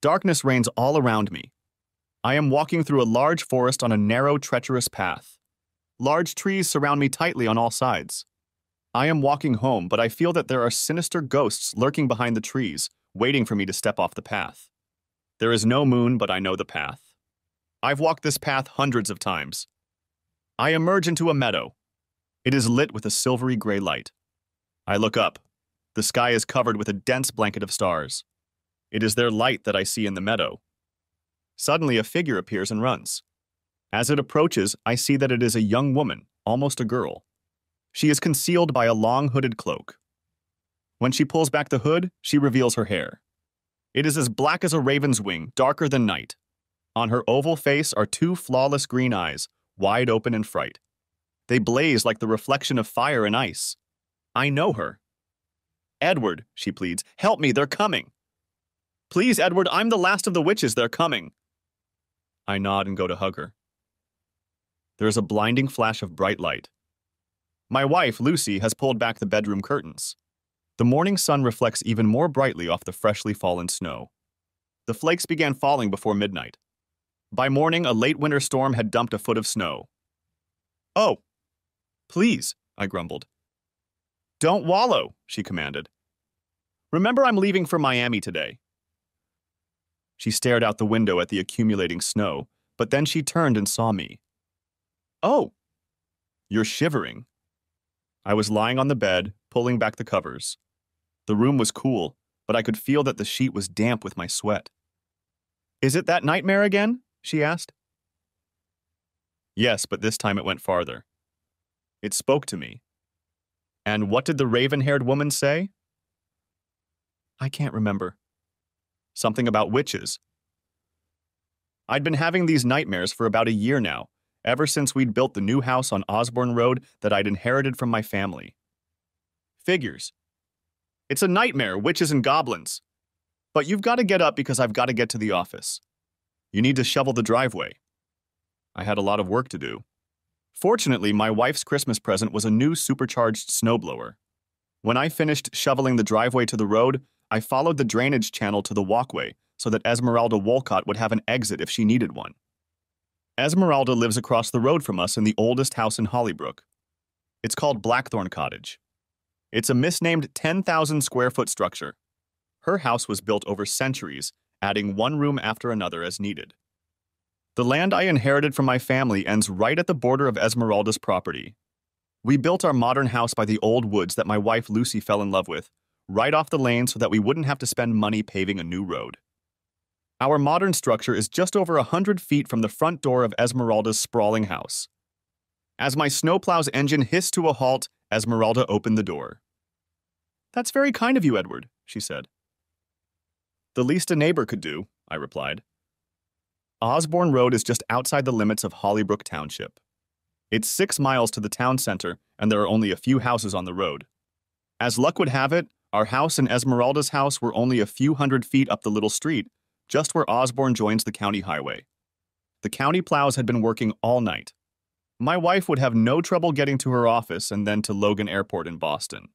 Darkness reigns all around me. I am walking through a large forest on a narrow, treacherous path. Large trees surround me tightly on all sides. I am walking home, but I feel that there are sinister ghosts lurking behind the trees, waiting for me to step off the path. There is no moon, but I know the path. I've walked this path hundreds of times. I emerge into a meadow. It is lit with a silvery gray light. I look up. The sky is covered with a dense blanket of stars. It is their light that I see in the meadow. Suddenly, a figure appears and runs. As it approaches, I see that it is a young woman, almost a girl. She is concealed by a long hooded cloak. When she pulls back the hood, she reveals her hair. It is as black as a raven's wing, darker than night. On her oval face are two flawless green eyes, wide open in fright. They blaze like the reflection of fire and ice. I know her. Edward, she pleads, help me, they're coming. Please, Edward, I'm the last of the witches, they're coming. I nod and go to hug her. There is a blinding flash of bright light. My wife, Lucy, has pulled back the bedroom curtains. The morning sun reflects even more brightly off the freshly fallen snow. The flakes began falling before midnight. By morning, a late winter storm had dumped a foot of snow. Oh, please, I grumbled. Don't wallow, she commanded. Remember, I'm leaving for Miami today. She stared out the window at the accumulating snow, but then she turned and saw me. Oh, you're shivering. I was lying on the bed, pulling back the covers. The room was cool, but I could feel that the sheet was damp with my sweat. Is it that nightmare again? she asked. Yes, but this time it went farther. It spoke to me. And what did the raven haired woman say? I can't remember. Something about witches. I'd been having these nightmares for about a year now, ever since we'd built the new house on Osborne Road that I'd inherited from my family. Figures. It's a nightmare, witches and goblins. But you've got to get up because I've got to get to the office. You need to shovel the driveway. I had a lot of work to do. Fortunately, my wife's Christmas present was a new supercharged snowblower. When I finished shoveling the driveway to the road, I followed the drainage channel to the walkway so that Esmeralda Wolcott would have an exit if she needed one. Esmeralda lives across the road from us in the oldest house in Hollybrook. It's called Blackthorn Cottage. It's a misnamed 10,000 square foot structure. Her house was built over centuries adding one room after another as needed. The land I inherited from my family ends right at the border of Esmeralda's property. We built our modern house by the old woods that my wife Lucy fell in love with, right off the lane so that we wouldn't have to spend money paving a new road. Our modern structure is just over a hundred feet from the front door of Esmeralda's sprawling house. As my snowplow's engine hissed to a halt, Esmeralda opened the door. That's very kind of you, Edward, she said. The least a neighbor could do, I replied. Osborne Road is just outside the limits of Hollybrook Township. It's six miles to the town center, and there are only a few houses on the road. As luck would have it, our house and Esmeralda's house were only a few hundred feet up the little street, just where Osborne joins the county highway. The county plows had been working all night. My wife would have no trouble getting to her office and then to Logan Airport in Boston.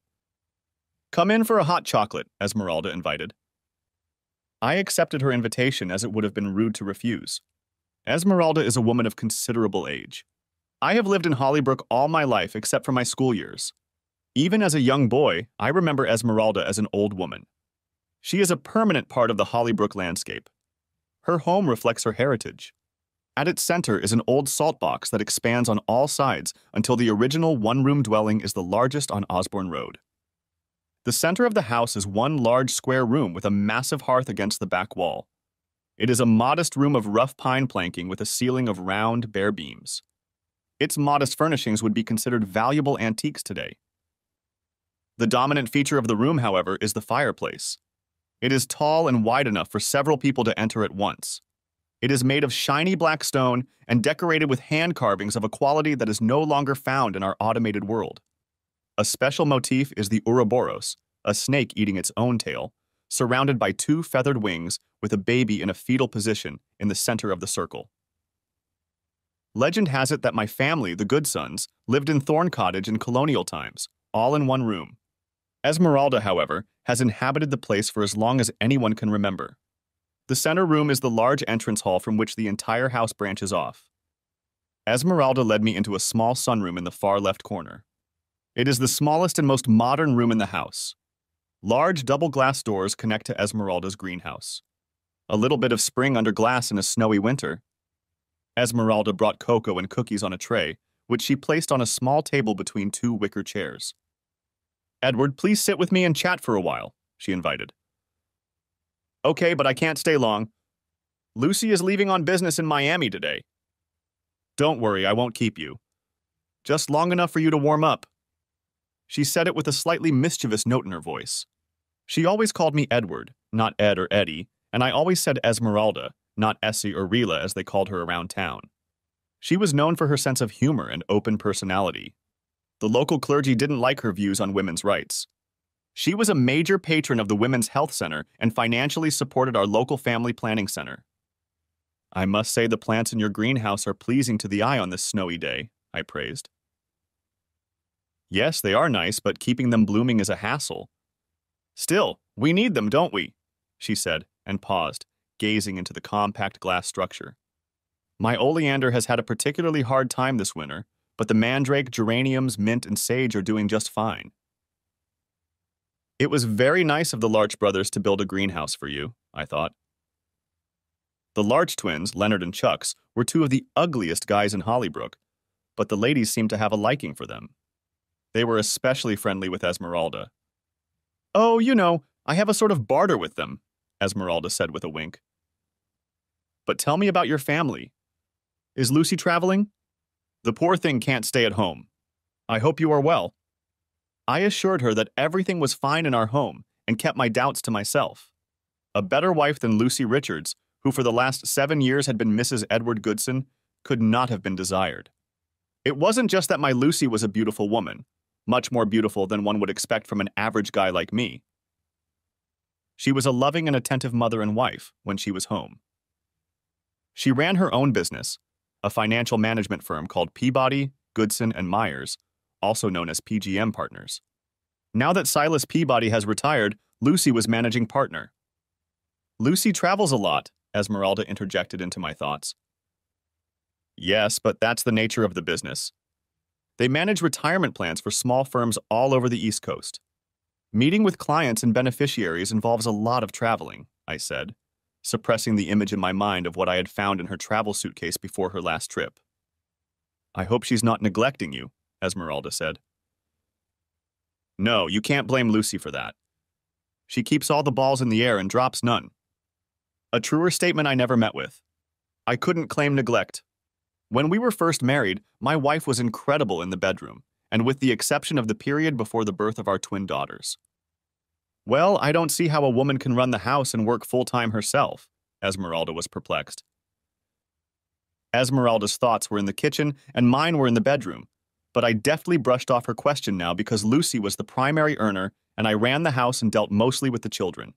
Come in for a hot chocolate, Esmeralda invited. I accepted her invitation as it would have been rude to refuse. Esmeralda is a woman of considerable age. I have lived in Hollybrook all my life except for my school years. Even as a young boy, I remember Esmeralda as an old woman. She is a permanent part of the Hollybrook landscape. Her home reflects her heritage. At its center is an old salt box that expands on all sides until the original one room dwelling is the largest on Osborne Road. The center of the house is one large square room with a massive hearth against the back wall. It is a modest room of rough pine planking with a ceiling of round, bare beams. Its modest furnishings would be considered valuable antiques today. The dominant feature of the room, however, is the fireplace. It is tall and wide enough for several people to enter at once. It is made of shiny black stone and decorated with hand carvings of a quality that is no longer found in our automated world. A special motif is the Ouroboros, a snake eating its own tail, surrounded by two feathered wings with a baby in a fetal position in the center of the circle. Legend has it that my family, the Goodsons, lived in Thorn Cottage in colonial times, all in one room. Esmeralda, however, has inhabited the place for as long as anyone can remember. The center room is the large entrance hall from which the entire house branches off. Esmeralda led me into a small sunroom in the far left corner. It is the smallest and most modern room in the house. Large double glass doors connect to Esmeralda's greenhouse. A little bit of spring under glass in a snowy winter. Esmeralda brought cocoa and cookies on a tray, which she placed on a small table between two wicker chairs. Edward, please sit with me and chat for a while, she invited. Okay, but I can't stay long. Lucy is leaving on business in Miami today. Don't worry, I won't keep you. Just long enough for you to warm up. She said it with a slightly mischievous note in her voice. She always called me Edward, not Ed or Eddie, and I always said Esmeralda, not Essie or Rila as they called her around town. She was known for her sense of humor and open personality. The local clergy didn't like her views on women's rights. She was a major patron of the Women's Health Center and financially supported our local family planning center. I must say the plants in your greenhouse are pleasing to the eye on this snowy day, I praised. Yes, they are nice, but keeping them blooming is a hassle. Still, we need them, don't we? She said, and paused, gazing into the compact glass structure. My oleander has had a particularly hard time this winter, but the mandrake, geraniums, mint, and sage are doing just fine. It was very nice of the Larch brothers to build a greenhouse for you, I thought. The Larch twins, Leonard and Chucks, were two of the ugliest guys in Hollybrook, but the ladies seemed to have a liking for them. They were especially friendly with Esmeralda. Oh, you know, I have a sort of barter with them, Esmeralda said with a wink. But tell me about your family. Is Lucy traveling? The poor thing can't stay at home. I hope you are well. I assured her that everything was fine in our home and kept my doubts to myself. A better wife than Lucy Richards, who for the last seven years had been Mrs. Edward Goodson, could not have been desired. It wasn't just that my Lucy was a beautiful woman, much more beautiful than one would expect from an average guy like me. She was a loving and attentive mother and wife when she was home. She ran her own business, a financial management firm called Peabody, Goodson, and Myers, also known as PGM Partners. Now that Silas Peabody has retired, Lucy was managing partner. Lucy travels a lot, Esmeralda interjected into my thoughts. Yes, but that's the nature of the business. They manage retirement plans for small firms all over the East Coast. Meeting with clients and beneficiaries involves a lot of traveling, I said, suppressing the image in my mind of what I had found in her travel suitcase before her last trip. I hope she's not neglecting you, Esmeralda said. No, you can't blame Lucy for that. She keeps all the balls in the air and drops none. A truer statement I never met with. I couldn't claim neglect. When we were first married, my wife was incredible in the bedroom, and with the exception of the period before the birth of our twin daughters. Well, I don't see how a woman can run the house and work full time herself, Esmeralda was perplexed. Esmeralda's thoughts were in the kitchen and mine were in the bedroom, but I deftly brushed off her question now because Lucy was the primary earner and I ran the house and dealt mostly with the children.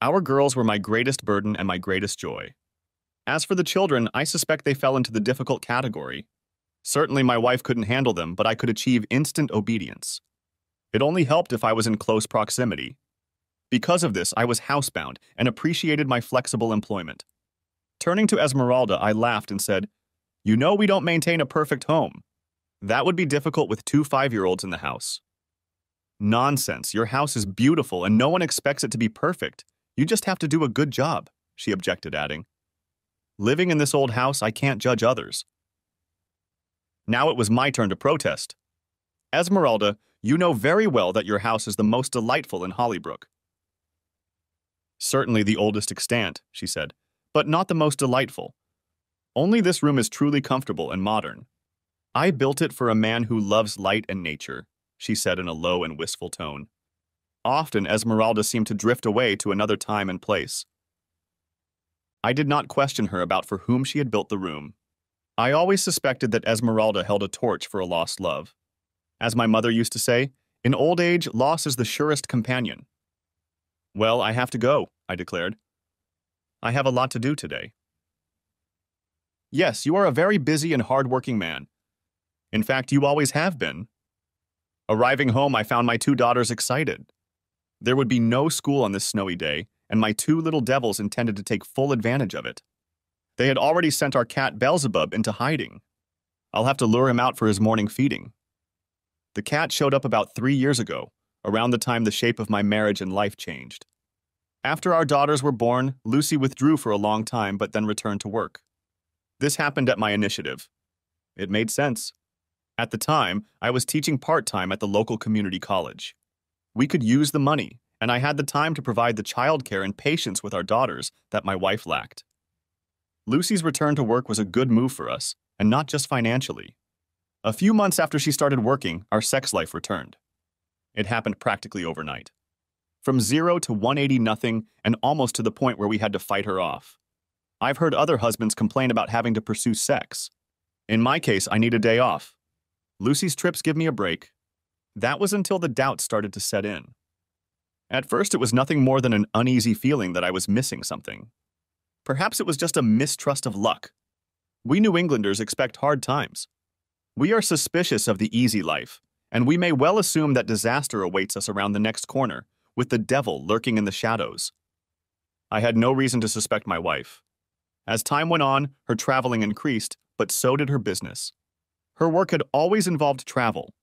Our girls were my greatest burden and my greatest joy. As for the children, I suspect they fell into the difficult category, Certainly my wife couldn't handle them, but I could achieve instant obedience. It only helped if I was in close proximity. Because of this, I was housebound and appreciated my flexible employment. Turning to Esmeralda, I laughed and said, You know we don't maintain a perfect home. That would be difficult with two five-year-olds in the house. Nonsense, your house is beautiful and no one expects it to be perfect. You just have to do a good job, she objected, adding, Living in this old house, I can't judge others. Now it was my turn to protest. Esmeralda, you know very well that your house is the most delightful in Hollybrook. Certainly the oldest extant, she said, but not the most delightful. Only this room is truly comfortable and modern. I built it for a man who loves light and nature, she said in a low and wistful tone. Often Esmeralda seemed to drift away to another time and place. I did not question her about for whom she had built the room, I always suspected that Esmeralda held a torch for a lost love. As my mother used to say, in old age, loss is the surest companion. Well, I have to go, I declared. I have a lot to do today. Yes, you are a very busy and hard-working man. In fact, you always have been. Arriving home, I found my two daughters excited. There would be no school on this snowy day, and my two little devils intended to take full advantage of it. They had already sent our cat Beelzebub into hiding. I'll have to lure him out for his morning feeding. The cat showed up about three years ago, around the time the shape of my marriage and life changed. After our daughters were born, Lucy withdrew for a long time but then returned to work. This happened at my initiative. It made sense. At the time, I was teaching part time at the local community college. We could use the money, and I had the time to provide the childcare and patience with our daughters that my wife lacked. Lucy's return to work was a good move for us, and not just financially. A few months after she started working, our sex life returned. It happened practically overnight. From zero to 180 nothing, and almost to the point where we had to fight her off. I've heard other husbands complain about having to pursue sex. In my case, I need a day off. Lucy's trips give me a break. That was until the doubt started to set in. At first, it was nothing more than an uneasy feeling that I was missing something. Perhaps it was just a mistrust of luck. We New Englanders expect hard times. We are suspicious of the easy life, and we may well assume that disaster awaits us around the next corner, with the devil lurking in the shadows. I had no reason to suspect my wife. As time went on, her traveling increased, but so did her business. Her work had always involved travel.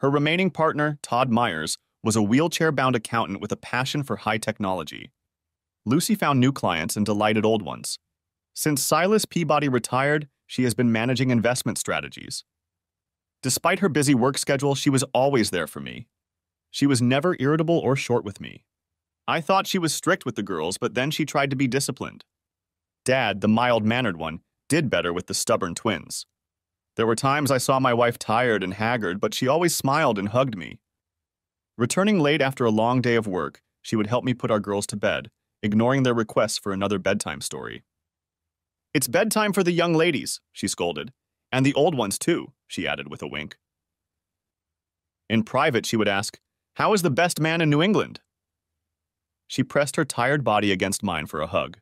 Her remaining partner, Todd Myers, was a wheelchair bound accountant with a passion for high technology. Lucy found new clients and delighted old ones. Since Silas Peabody retired, she has been managing investment strategies. Despite her busy work schedule, she was always there for me. She was never irritable or short with me. I thought she was strict with the girls, but then she tried to be disciplined. Dad, the mild mannered one, did better with the stubborn twins. There were times I saw my wife tired and haggard, but she always smiled and hugged me. Returning late after a long day of work, she would help me put our girls to bed, ignoring their requests for another bedtime story. It's bedtime for the young ladies, she scolded, and the old ones, too, she added with a wink. In private, she would ask, How is the best man in New England? She pressed her tired body against mine for a hug.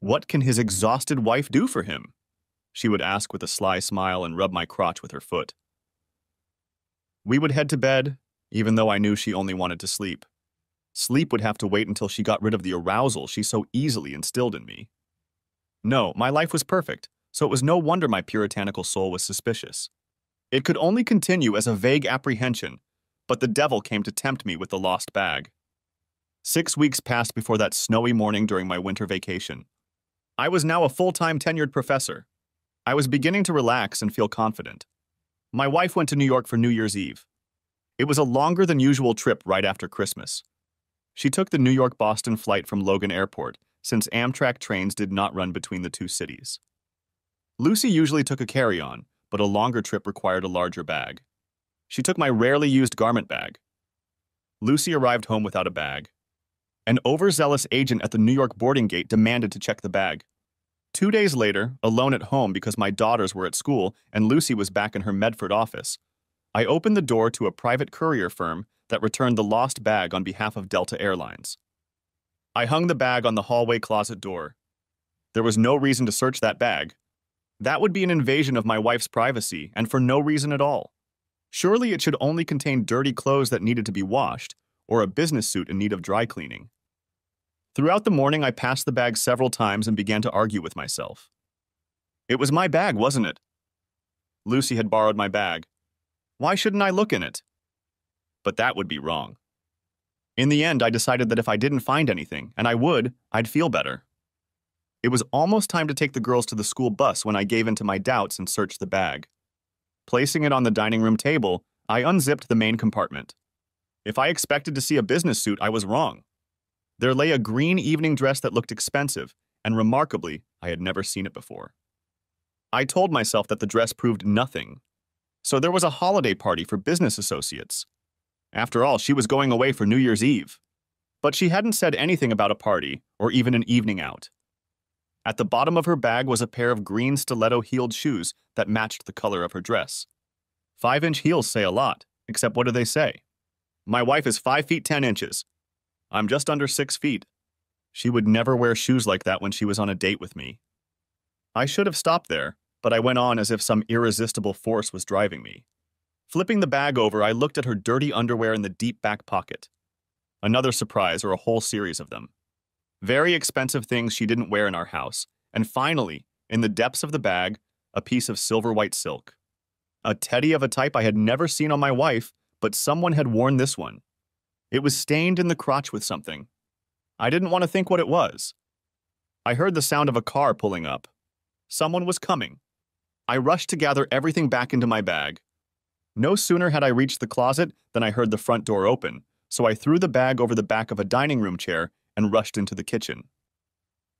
What can his exhausted wife do for him? She would ask with a sly smile and rub my crotch with her foot. We would head to bed, even though I knew she only wanted to sleep. Sleep would have to wait until she got rid of the arousal she so easily instilled in me. No, my life was perfect, so it was no wonder my puritanical soul was suspicious. It could only continue as a vague apprehension, but the devil came to tempt me with the lost bag. Six weeks passed before that snowy morning during my winter vacation. I was now a full time tenured professor. I was beginning to relax and feel confident. My wife went to New York for New Year's Eve. It was a longer than usual trip right after Christmas. She took the New York Boston flight from Logan Airport, since Amtrak trains did not run between the two cities. Lucy usually took a carry on, but a longer trip required a larger bag. She took my rarely used garment bag. Lucy arrived home without a bag. An overzealous agent at the New York boarding gate demanded to check the bag. Two days later, alone at home because my daughters were at school and Lucy was back in her Medford office, I opened the door to a private courier firm that returned the lost bag on behalf of Delta Airlines. I hung the bag on the hallway closet door. There was no reason to search that bag, that would be an invasion of my wife's privacy, and for no reason at all. Surely it should only contain dirty clothes that needed to be washed, or a business suit in need of dry cleaning. Throughout the morning, I passed the bag several times and began to argue with myself. It was my bag, wasn't it? Lucy had borrowed my bag. Why shouldn't I look in it? But that would be wrong. In the end, I decided that if I didn't find anything, and I would, I'd feel better. It was almost time to take the girls to the school bus when I gave in to my doubts and searched the bag. Placing it on the dining room table, I unzipped the main compartment. If I expected to see a business suit, I was wrong. There lay a green evening dress that looked expensive, and remarkably, I had never seen it before. I told myself that the dress proved nothing. So there was a holiday party for business associates. After all, she was going away for New Year's Eve. But she hadn't said anything about a party, or even an evening out. At the bottom of her bag was a pair of green stiletto heeled shoes that matched the color of her dress. Five inch heels say a lot, except what do they say? My wife is five feet ten inches. I'm just under six feet. She would never wear shoes like that when she was on a date with me. I should have stopped there, but I went on as if some irresistible force was driving me. Flipping the bag over, I looked at her dirty underwear in the deep back pocket. Another surprise, or a whole series of them. Very expensive things she didn't wear in our house. And finally, in the depths of the bag, a piece of silver white silk. A teddy of a type I had never seen on my wife, but someone had worn this one. It was stained in the crotch with something. I didn't want to think what it was. I heard the sound of a car pulling up. Someone was coming. I rushed to gather everything back into my bag. No sooner had I reached the closet than I heard the front door open, so I threw the bag over the back of a dining room chair and rushed into the kitchen.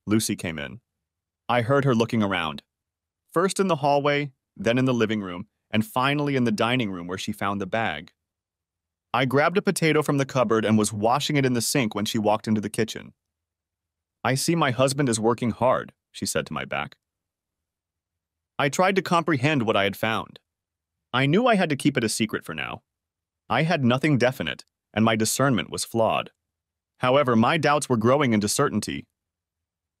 Lucy came in. I heard her looking around. First in the hallway, then in the living room, and finally in the dining room where she found the bag. I grabbed a potato from the cupboard and was washing it in the sink when she walked into the kitchen. I see my husband is working hard, she said to my back. I tried to comprehend what I had found. I knew I had to keep it a secret for now. I had nothing definite, and my discernment was flawed. However, my doubts were growing into certainty.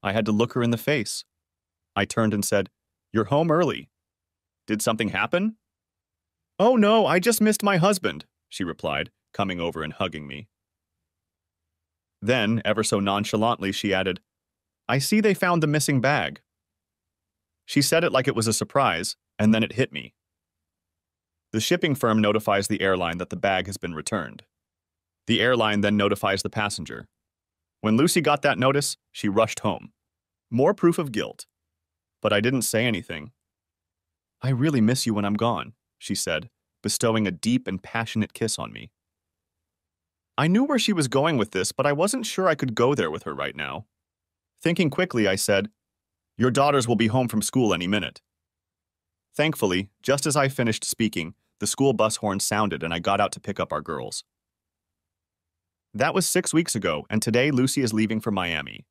I had to look her in the face. I turned and said, You're home early. Did something happen? Oh no, I just missed my husband, she replied, coming over and hugging me. Then, ever so nonchalantly, she added, I see they found the missing bag. She said it like it was a surprise, and then it hit me. The shipping firm notifies the airline that the bag has been returned. The airline then notifies the passenger. When Lucy got that notice, she rushed home. More proof of guilt. But I didn't say anything. I really miss you when I'm gone, she said, bestowing a deep and passionate kiss on me. I knew where she was going with this, but I wasn't sure I could go there with her right now. Thinking quickly, I said, Your daughters will be home from school any minute. Thankfully, just as I finished speaking, the school bus horn sounded and I got out to pick up our girls. That was six weeks ago, and today Lucy is leaving for Miami.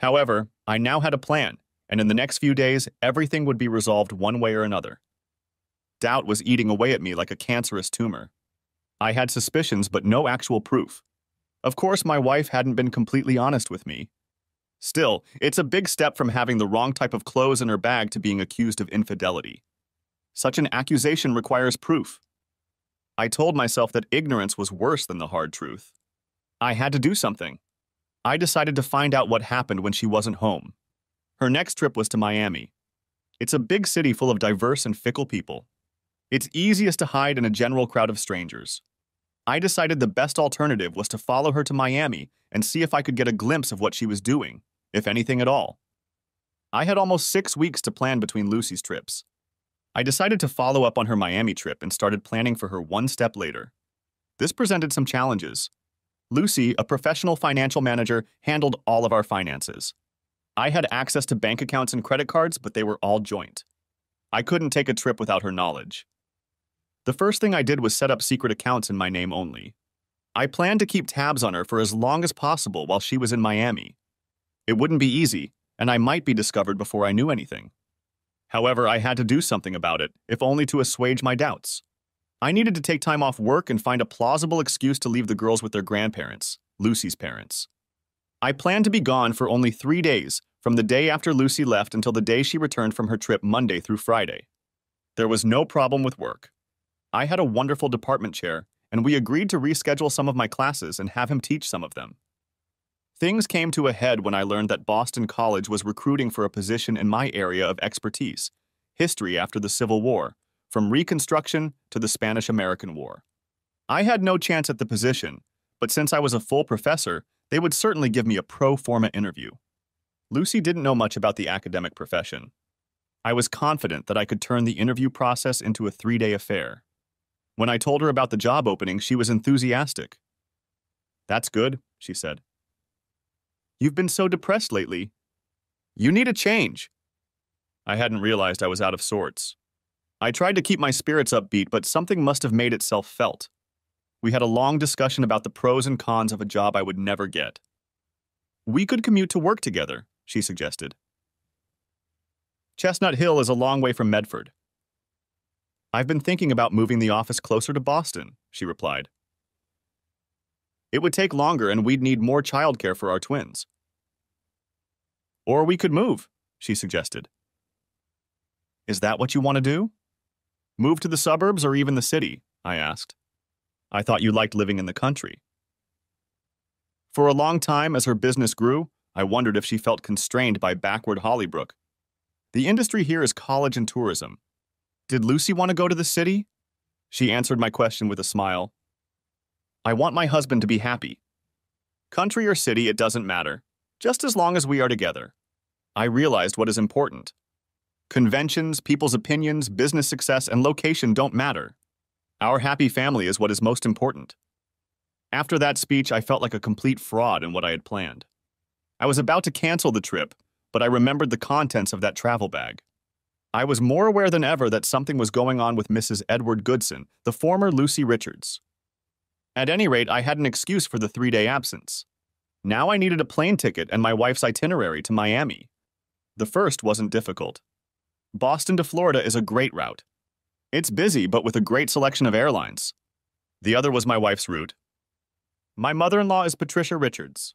However, I now had a plan, and in the next few days, everything would be resolved one way or another. Doubt was eating away at me like a cancerous tumor. I had suspicions, but no actual proof. Of course, my wife hadn't been completely honest with me. Still, it's a big step from having the wrong type of clothes in her bag to being accused of infidelity. Such an accusation requires proof. I told myself that ignorance was worse than the hard truth. I had to do something. I decided to find out what happened when she wasn't home. Her next trip was to Miami. It's a big city full of diverse and fickle people. It's easiest to hide in a general crowd of strangers. I decided the best alternative was to follow her to Miami and see if I could get a glimpse of what she was doing, if anything at all. I had almost six weeks to plan between Lucy's trips. I decided to follow up on her Miami trip and started planning for her one step later. This presented some challenges. Lucy, a professional financial manager, handled all of our finances. I had access to bank accounts and credit cards, but they were all joint. I couldn't take a trip without her knowledge. The first thing I did was set up secret accounts in my name only. I planned to keep tabs on her for as long as possible while she was in Miami. It wouldn't be easy, and I might be discovered before I knew anything. However, I had to do something about it, if only to assuage my doubts. I needed to take time off work and find a plausible excuse to leave the girls with their grandparents, Lucy's parents. I planned to be gone for only three days, from the day after Lucy left until the day she returned from her trip Monday through Friday. There was no problem with work. I had a wonderful department chair, and we agreed to reschedule some of my classes and have him teach some of them. Things came to a head when I learned that Boston College was recruiting for a position in my area of expertise history after the Civil War, from Reconstruction to the Spanish American War. I had no chance at the position, but since I was a full professor, they would certainly give me a pro forma interview. Lucy didn't know much about the academic profession. I was confident that I could turn the interview process into a three day affair. When I told her about the job opening, she was enthusiastic. That's good, she said. You've been so depressed lately. You need a change. I hadn't realized I was out of sorts. I tried to keep my spirits upbeat, but something must have made itself felt. We had a long discussion about the pros and cons of a job I would never get. We could commute to work together, she suggested. Chestnut Hill is a long way from Medford. I've been thinking about moving the office closer to Boston, she replied. It would take longer and we'd need more childcare for our twins. Or we could move, she suggested. Is that what you want to do? Move to the suburbs or even the city? I asked. I thought you liked living in the country. For a long time, as her business grew, I wondered if she felt constrained by backward Hollybrook. The industry here is college and tourism. Did Lucy want to go to the city? She answered my question with a smile. I want my husband to be happy. Country or city, it doesn't matter, just as long as we are together. I realized what is important. Conventions, people's opinions, business success, and location don't matter. Our happy family is what is most important. After that speech, I felt like a complete fraud in what I had planned. I was about to cancel the trip, but I remembered the contents of that travel bag. I was more aware than ever that something was going on with Mrs. Edward Goodson, the former Lucy Richards. At any rate, I had an excuse for the three day absence. Now I needed a plane ticket and my wife's itinerary to Miami. The first wasn't difficult. Boston to Florida is a great route. It's busy, but with a great selection of airlines. The other was my wife's route. My mother in law is Patricia Richards,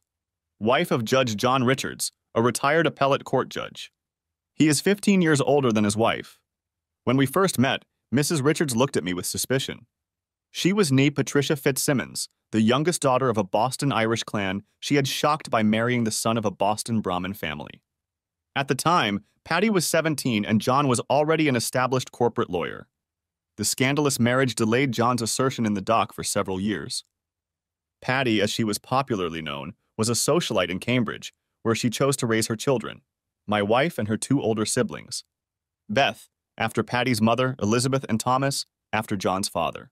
wife of Judge John Richards, a retired appellate court judge. He is 15 years older than his wife. When we first met, Mrs. Richards looked at me with suspicion. She was nee Patricia Fitzsimmons, the youngest daughter of a Boston Irish clan she had shocked by marrying the son of a Boston Brahmin family. At the time, Patty was 17 and John was already an established corporate lawyer. The scandalous marriage delayed John's assertion in the dock for several years. Patty, as she was popularly known, was a socialite in Cambridge, where she chose to raise her children, my wife and her two older siblings. Beth, after Patty's mother, Elizabeth and Thomas, after John's father.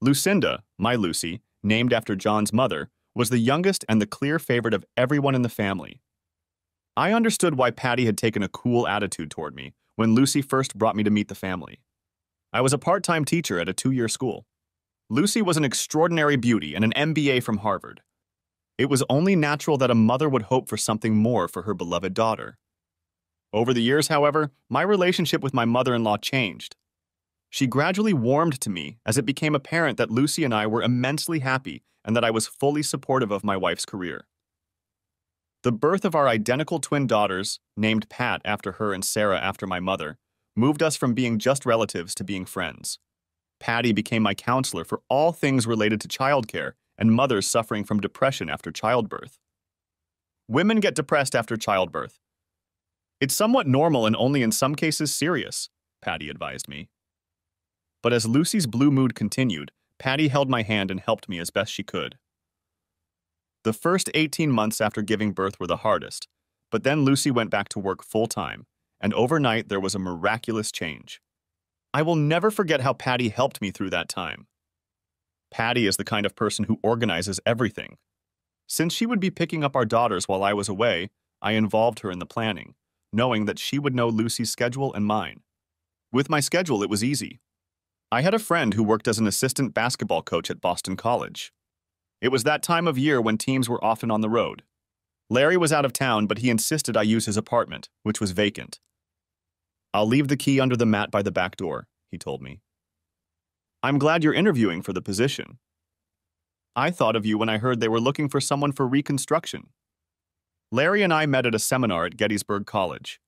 Lucinda, my Lucy, named after John's mother, was the youngest and the clear favorite of everyone in the family, I understood why Patty had taken a cool attitude toward me when Lucy first brought me to meet the family. I was a part time teacher at a two year school. Lucy was an extraordinary beauty and an MBA from Harvard. It was only natural that a mother would hope for something more for her beloved daughter. Over the years, however, my relationship with my mother in law changed. She gradually warmed to me as it became apparent that Lucy and I were immensely happy and that I was fully supportive of my wife's career. The birth of our identical twin daughters, named Pat after her and Sarah after my mother, moved us from being just relatives to being friends. Patty became my counselor for all things related to childcare and mothers suffering from depression after childbirth. Women get depressed after childbirth. It's somewhat normal and only in some cases serious, Patty advised me. But as Lucy's blue mood continued, Patty held my hand and helped me as best she could. The first 18 months after giving birth were the hardest, but then Lucy went back to work full time, and overnight there was a miraculous change. I will never forget how Patty helped me through that time. Patty is the kind of person who organizes everything. Since she would be picking up our daughters while I was away, I involved her in the planning, knowing that she would know Lucy's schedule and mine. With my schedule, it was easy. I had a friend who worked as an assistant basketball coach at Boston College. It was that time of year when teams were often on the road. Larry was out of town, but he insisted I use his apartment, which was vacant. I'll leave the key under the mat by the back door, he told me. I'm glad you're interviewing for the position. I thought of you when I heard they were looking for someone for reconstruction. Larry and I met at a seminar at Gettysburg College.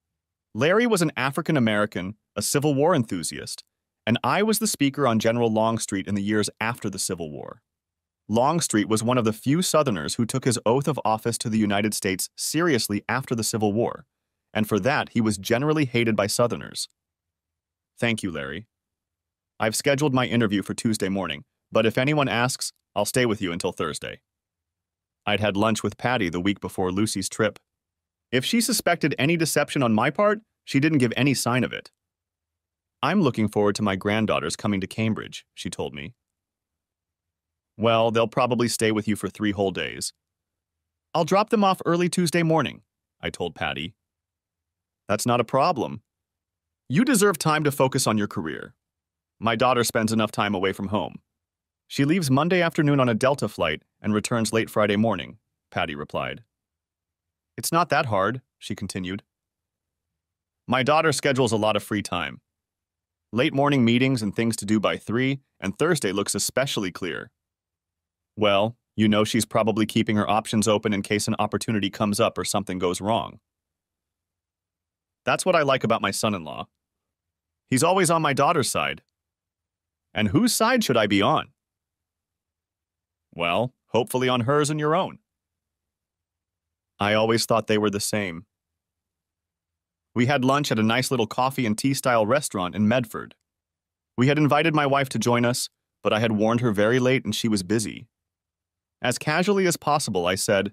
Larry was an African American, a Civil War enthusiast, and I was the speaker on General Longstreet in the years after the Civil War. Longstreet was one of the few Southerners who took his oath of office to the United States seriously after the Civil War, and for that he was generally hated by Southerners. Thank you, Larry. I've scheduled my interview for Tuesday morning, but if anyone asks, I'll stay with you until Thursday. I'd had lunch with Patty the week before Lucy's trip. If she suspected any deception on my part, she didn't give any sign of it. I'm looking forward to my granddaughters coming to Cambridge, she told me. Well, they'll probably stay with you for three whole days. I'll drop them off early Tuesday morning, I told Patty. That's not a problem. You deserve time to focus on your career. My daughter spends enough time away from home. She leaves Monday afternoon on a Delta flight and returns late Friday morning, Patty replied. It's not that hard, she continued. My daughter schedules a lot of free time. Late morning meetings and things to do by 3, and Thursday looks especially clear. Well, you know she's probably keeping her options open in case an opportunity comes up or something goes wrong. That's what I like about my son in law. He's always on my daughter's side. And whose side should I be on? Well, hopefully on hers and your own. I always thought they were the same. We had lunch at a nice little coffee and tea style restaurant in Medford. We had invited my wife to join us, but I had warned her very late and she was busy. As casually as possible, I said,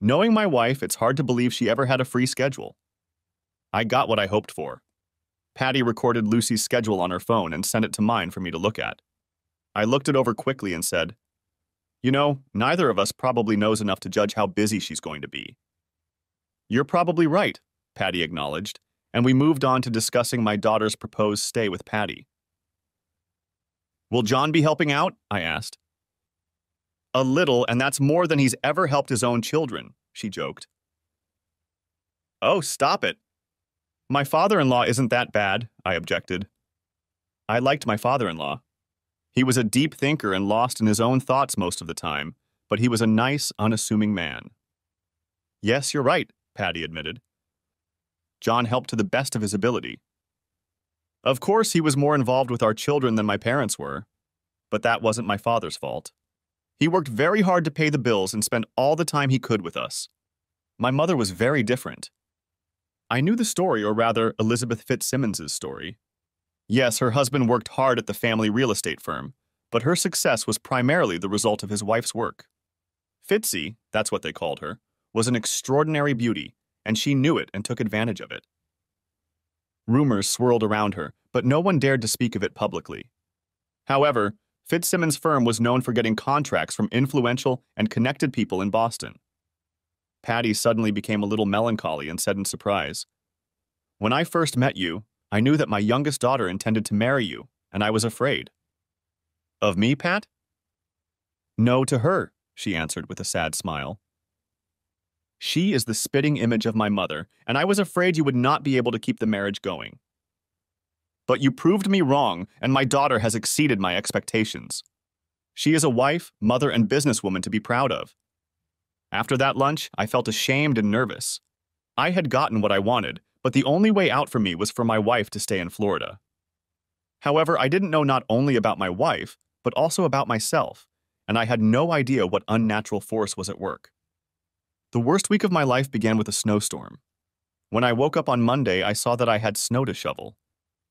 Knowing my wife, it's hard to believe she ever had a free schedule. I got what I hoped for. Patty recorded Lucy's schedule on her phone and sent it to mine for me to look at. I looked it over quickly and said, You know, neither of us probably knows enough to judge how busy she's going to be. You're probably right, Patty acknowledged, and we moved on to discussing my daughter's proposed stay with Patty. Will John be helping out? I asked. A little, and that's more than he's ever helped his own children, she joked. Oh, stop it. My father in law isn't that bad, I objected. I liked my father in law. He was a deep thinker and lost in his own thoughts most of the time, but he was a nice, unassuming man. Yes, you're right, Patty admitted. John helped to the best of his ability. Of course, he was more involved with our children than my parents were, but that wasn't my father's fault. He worked very hard to pay the bills and spent all the time he could with us. My mother was very different. I knew the story, or rather, Elizabeth Fitzsimmons's story. Yes, her husband worked hard at the family real estate firm, but her success was primarily the result of his wife's work. Fitzy, that's what they called her, was an extraordinary beauty, and she knew it and took advantage of it. Rumors swirled around her, but no one dared to speak of it publicly. However, Fitzsimmons' firm was known for getting contracts from influential and connected people in Boston. Patty suddenly became a little melancholy and said in surprise, When I first met you, I knew that my youngest daughter intended to marry you, and I was afraid. Of me, Pat? No, to her, she answered with a sad smile. She is the spitting image of my mother, and I was afraid you would not be able to keep the marriage going. But you proved me wrong, and my daughter has exceeded my expectations. She is a wife, mother, and businesswoman to be proud of. After that lunch, I felt ashamed and nervous. I had gotten what I wanted, but the only way out for me was for my wife to stay in Florida. However, I didn't know not only about my wife, but also about myself, and I had no idea what unnatural force was at work. The worst week of my life began with a snowstorm. When I woke up on Monday, I saw that I had snow to shovel.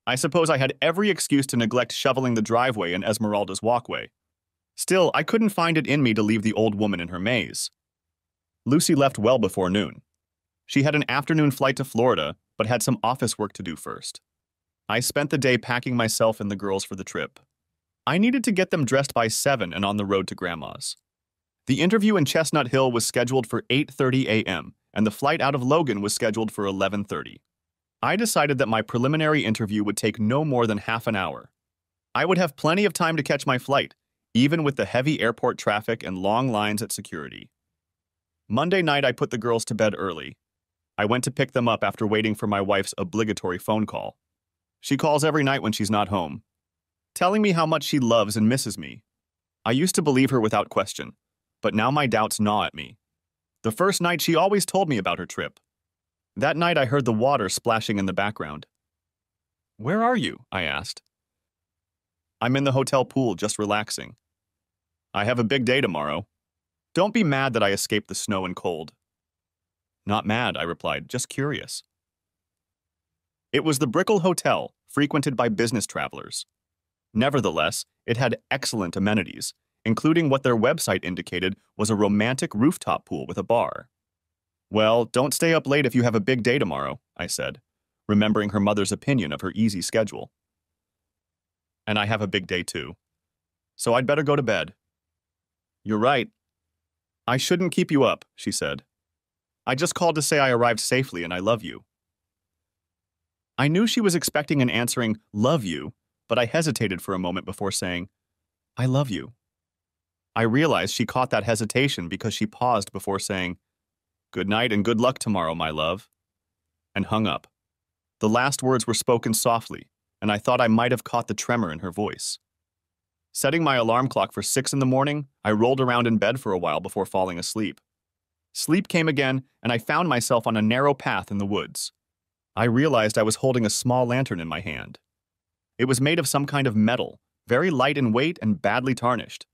I suppose I had every excuse to neglect shoveling the driveway and Esmeralda's walkway. Still, I couldn't find it in me to leave the old woman in her maze. Lucy left well before noon. She had an afternoon flight to Florida, but had some office work to do first. I spent the day packing myself and the girls for the trip. I needed to get them dressed by 7 and on the road to Grandma's. The interview in Chestnut Hill was scheduled for 8:30 a.m., and the flight out of Logan was scheduled for 11:30. I decided that my preliminary interview would take no more than half an hour. I would have plenty of time to catch my flight, even with the heavy airport traffic and long lines at security. Monday night, I put the girls to bed early. I went to pick them up after waiting for my wife's obligatory phone call. She calls every night when she's not home, telling me how much she loves and misses me. I used to believe her without question, but now my doubts gnaw at me. The first night, she always told me about her trip. That night, I heard the water splashing in the background. Where are you? I asked. I'm in the hotel pool, just relaxing. I have a big day tomorrow. Don't be mad that I escaped the snow and cold. Not mad, I replied, just curious. It was the Brickell Hotel, frequented by business travelers. Nevertheless, it had excellent amenities, including what their website indicated was a romantic rooftop pool with a bar. Well, don't stay up late if you have a big day tomorrow, I said, remembering her mother's opinion of her easy schedule. And I have a big day too. So I'd better go to bed. You're right. I shouldn't keep you up, she said. I just called to say I arrived safely and I love you. I knew she was expecting an answering, love you, but I hesitated for a moment before saying, I love you. I realized she caught that hesitation because she paused before saying, Good night and good luck tomorrow, my love, and hung up. The last words were spoken softly, and I thought I might have caught the tremor in her voice. Setting my alarm clock for six in the morning, I rolled around in bed for a while before falling asleep. Sleep came again, and I found myself on a narrow path in the woods. I realized I was holding a small lantern in my hand. It was made of some kind of metal, very light in weight and badly tarnished.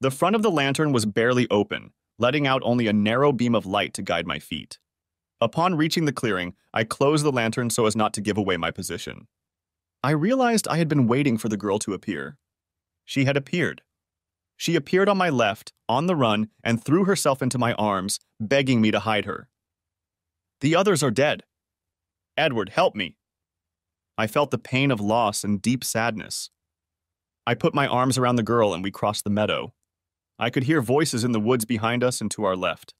The front of the lantern was barely open, letting out only a narrow beam of light to guide my feet. Upon reaching the clearing, I closed the lantern so as not to give away my position. I realized I had been waiting for the girl to appear. She had appeared. She appeared on my left, on the run, and threw herself into my arms, begging me to hide her. The others are dead. Edward, help me. I felt the pain of loss and deep sadness. I put my arms around the girl and we crossed the meadow. I could hear voices in the woods behind us and to our left.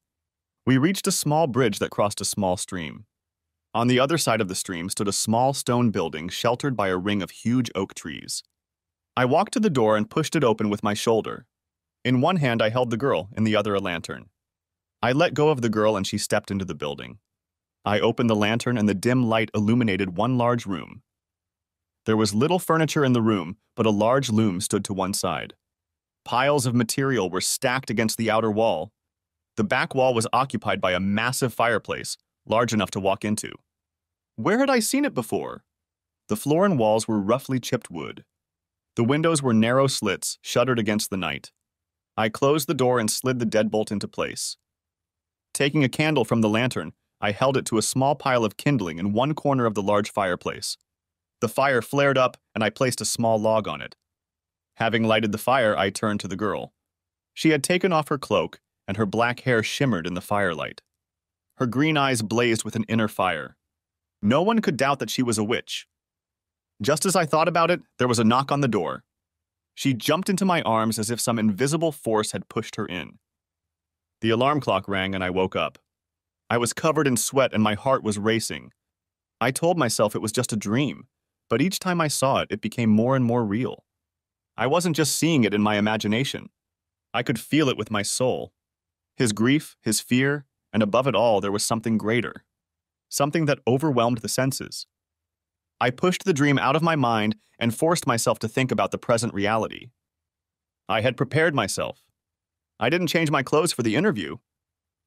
We reached a small bridge that crossed a small stream. On the other side of the stream stood a small stone building sheltered by a ring of huge oak trees. I walked to the door and pushed it open with my shoulder. In one hand, I held the girl, in the other, a lantern. I let go of the girl and she stepped into the building. I opened the lantern and the dim light illuminated one large room. There was little furniture in the room, but a large loom stood to one side. Piles of material were stacked against the outer wall. The back wall was occupied by a massive fireplace, large enough to walk into. Where had I seen it before? The floor and walls were roughly chipped wood. The windows were narrow slits, shuttered against the night. I closed the door and slid the deadbolt into place. Taking a candle from the lantern, I held it to a small pile of kindling in one corner of the large fireplace. The fire flared up, and I placed a small log on it. Having lighted the fire, I turned to the girl. She had taken off her cloak, and her black hair shimmered in the firelight. Her green eyes blazed with an inner fire. No one could doubt that she was a witch. Just as I thought about it, there was a knock on the door. She jumped into my arms as if some invisible force had pushed her in. The alarm clock rang and I woke up. I was covered in sweat and my heart was racing. I told myself it was just a dream, but each time I saw it, it became more and more real. I wasn't just seeing it in my imagination. I could feel it with my soul. His grief, his fear, and above it all, there was something greater. Something that overwhelmed the senses. I pushed the dream out of my mind and forced myself to think about the present reality. I had prepared myself. I didn't change my clothes for the interview.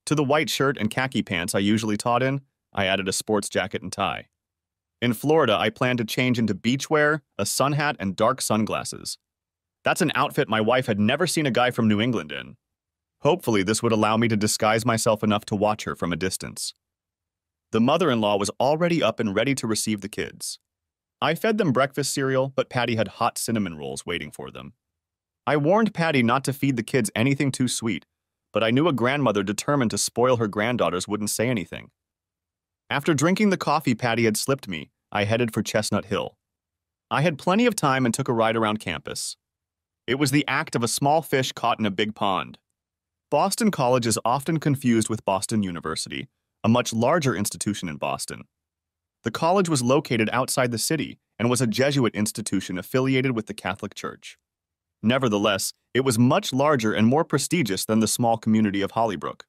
To the white shirt and khaki pants I usually taught in, I added a sports jacket and tie. In Florida, I planned to change into beachwear, a sun hat, and dark sunglasses. That's an outfit my wife had never seen a guy from New England in. Hopefully, this would allow me to disguise myself enough to watch her from a distance. The mother in law was already up and ready to receive the kids. I fed them breakfast cereal, but Patty had hot cinnamon rolls waiting for them. I warned Patty not to feed the kids anything too sweet, but I knew a grandmother determined to spoil her granddaughters wouldn't say anything. After drinking the coffee Patty had slipped me, I headed for Chestnut Hill. I had plenty of time and took a ride around campus. It was the act of a small fish caught in a big pond. Boston College is often confused with Boston University, a much larger institution in Boston. The college was located outside the city and was a Jesuit institution affiliated with the Catholic Church. Nevertheless, it was much larger and more prestigious than the small community of Hollybrook.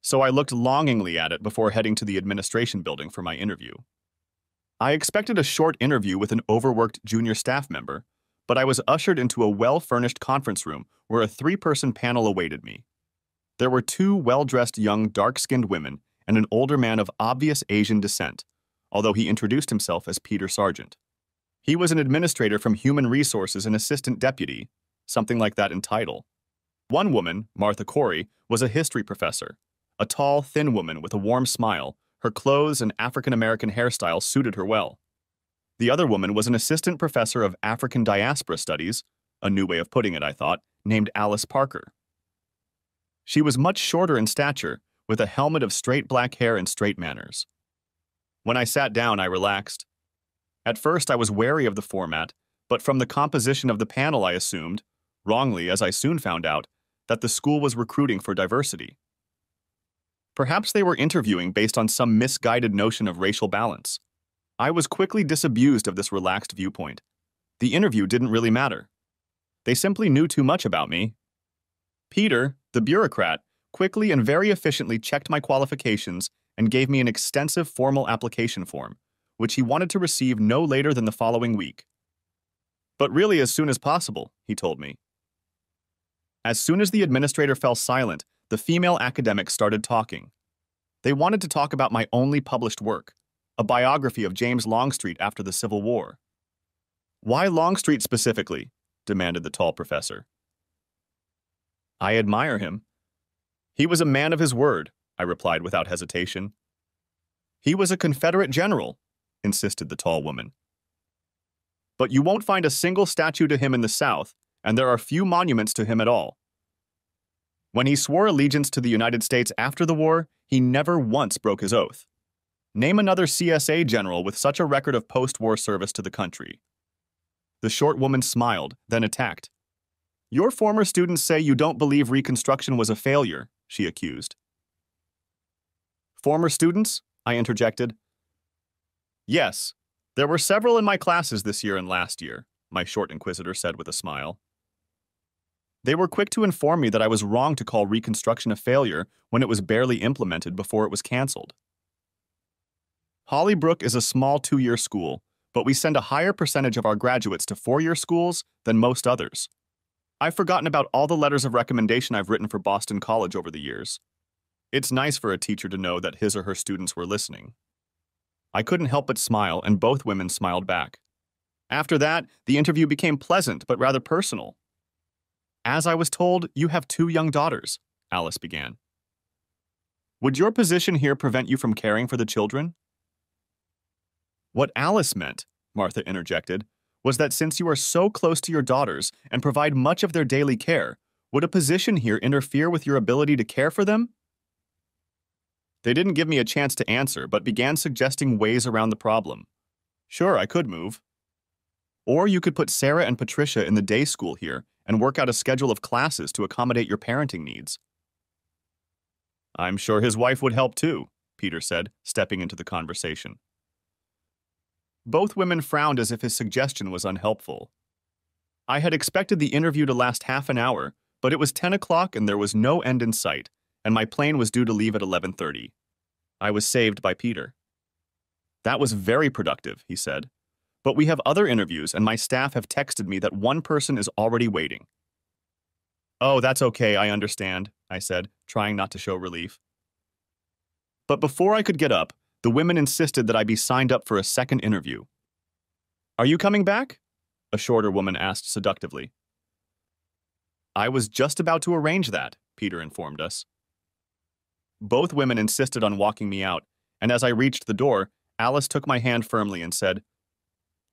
So I looked longingly at it before heading to the administration building for my interview. I expected a short interview with an overworked junior staff member, but I was ushered into a well furnished conference room where a three person panel awaited me. There were two well dressed young, dark skinned women and an older man of obvious Asian descent, although he introduced himself as Peter Sargent. He was an administrator from Human Resources and assistant deputy, something like that in title. One woman, Martha Corey, was a history professor, a tall, thin woman with a warm smile. Her clothes and African American hairstyle suited her well. The other woman was an assistant professor of African diaspora studies, a new way of putting it, I thought, named Alice Parker. She was much shorter in stature, with a helmet of straight black hair and straight manners. When I sat down, I relaxed. At first, I was wary of the format, but from the composition of the panel, I assumed, wrongly as I soon found out, that the school was recruiting for diversity. Perhaps they were interviewing based on some misguided notion of racial balance. I was quickly disabused of this relaxed viewpoint. The interview didn't really matter. They simply knew too much about me. Peter, the bureaucrat, quickly and very efficiently checked my qualifications and gave me an extensive formal application form, which he wanted to receive no later than the following week. But really as soon as possible, he told me. As soon as the administrator fell silent, the female academics started talking. They wanted to talk about my only published work, a biography of James Longstreet after the Civil War. Why Longstreet specifically? demanded the tall professor. I admire him. He was a man of his word, I replied without hesitation. He was a Confederate general, insisted the tall woman. But you won't find a single statue to him in the South, and there are few monuments to him at all. When he swore allegiance to the United States after the war, he never once broke his oath. Name another CSA general with such a record of post war service to the country. The short woman smiled, then attacked. Your former students say you don't believe Reconstruction was a failure, she accused. Former students? I interjected. Yes, there were several in my classes this year and last year, my short inquisitor said with a smile. They were quick to inform me that I was wrong to call Reconstruction a failure when it was barely implemented before it was canceled. Hollybrook is a small two year school, but we send a higher percentage of our graduates to four year schools than most others. I've forgotten about all the letters of recommendation I've written for Boston College over the years. It's nice for a teacher to know that his or her students were listening. I couldn't help but smile, and both women smiled back. After that, the interview became pleasant but rather personal. As I was told, you have two young daughters, Alice began. Would your position here prevent you from caring for the children? What Alice meant, Martha interjected, was that since you are so close to your daughters and provide much of their daily care, would a position here interfere with your ability to care for them? They didn't give me a chance to answer, but began suggesting ways around the problem. Sure, I could move. Or you could put Sarah and Patricia in the day school here and work out a schedule of classes to accommodate your parenting needs. I'm sure his wife would help too, Peter said, stepping into the conversation. Both women frowned as if his suggestion was unhelpful. I had expected the interview to last half an hour, but it was 10 o'clock and there was no end in sight, and my plane was due to leave at 11:30. I was saved by Peter. That was very productive, he said. But we have other interviews, and my staff have texted me that one person is already waiting. Oh, that's okay, I understand, I said, trying not to show relief. But before I could get up, the women insisted that I be signed up for a second interview. Are you coming back? A shorter woman asked seductively. I was just about to arrange that, Peter informed us. Both women insisted on walking me out, and as I reached the door, Alice took my hand firmly and said,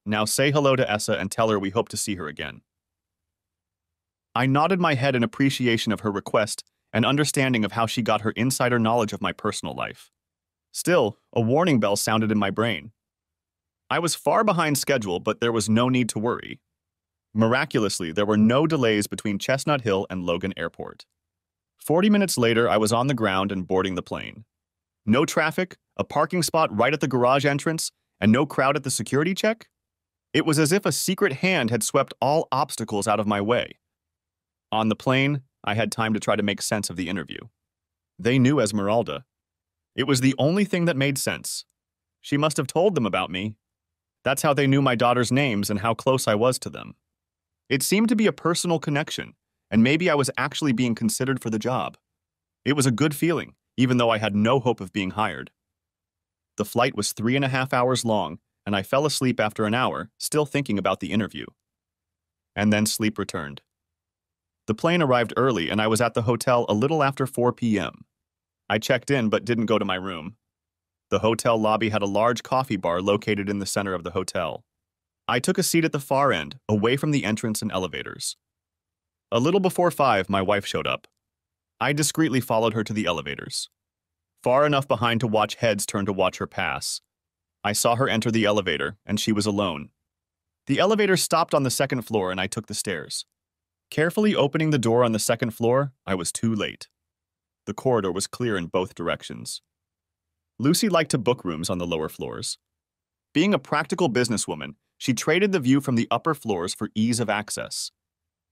Now say hello to Essa and tell her we hope to see her again. I nodded my head in appreciation of her request and understanding of how she got her insider knowledge of my personal life. Still, a warning bell sounded in my brain. I was far behind schedule, but there was no need to worry. Miraculously, there were no delays between Chestnut Hill and Logan Airport. Forty minutes later, I was on the ground and boarding the plane. No traffic, a parking spot right at the garage entrance, and no crowd at the security check? It was as if a secret hand had swept all obstacles out of my way. On the plane, I had time to try to make sense of the interview. They knew Esmeralda. It was the only thing that made sense. She must have told them about me. That's how they knew my daughter's names and how close I was to them. It seemed to be a personal connection, and maybe I was actually being considered for the job. It was a good feeling, even though I had no hope of being hired. The flight was three and a half hours long, and I fell asleep after an hour, still thinking about the interview. And then sleep returned. The plane arrived early, and I was at the hotel a little after 4 p.m. I checked in but didn't go to my room. The hotel lobby had a large coffee bar located in the center of the hotel. I took a seat at the far end, away from the entrance and elevators. A little before five, my wife showed up. I discreetly followed her to the elevators. Far enough behind to watch heads turn to watch her pass. I saw her enter the elevator, and she was alone. The elevator stopped on the second floor, and I took the stairs. Carefully opening the door on the second floor, I was too late. The corridor was clear in both directions. Lucy liked to book rooms on the lower floors. Being a practical businesswoman, she traded the view from the upper floors for ease of access.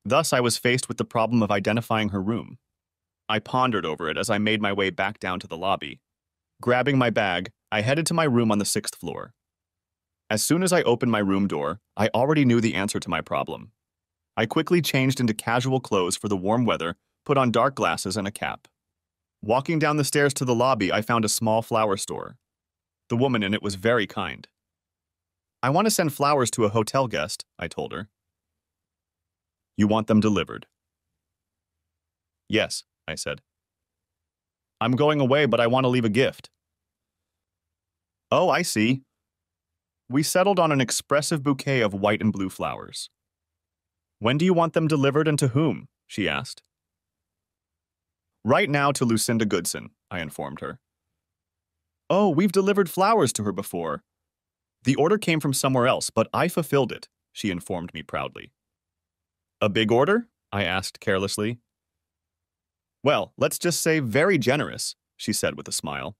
Thus, I was faced with the problem of identifying her room. I pondered over it as I made my way back down to the lobby. Grabbing my bag, I headed to my room on the sixth floor. As soon as I opened my room door, I already knew the answer to my problem. I quickly changed into casual clothes for the warm weather, put on dark glasses and a cap. Walking down the stairs to the lobby, I found a small flower store. The woman in it was very kind. I want to send flowers to a hotel guest, I told her. You want them delivered? Yes, I said. I'm going away, but I want to leave a gift. Oh, I see. We settled on an expressive bouquet of white and blue flowers. When do you want them delivered and to whom? she asked. Right now to Lucinda Goodson, I informed her. Oh, we've delivered flowers to her before. The order came from somewhere else, but I fulfilled it, she informed me proudly. A big order? I asked carelessly. Well, let's just say very generous, she said with a smile.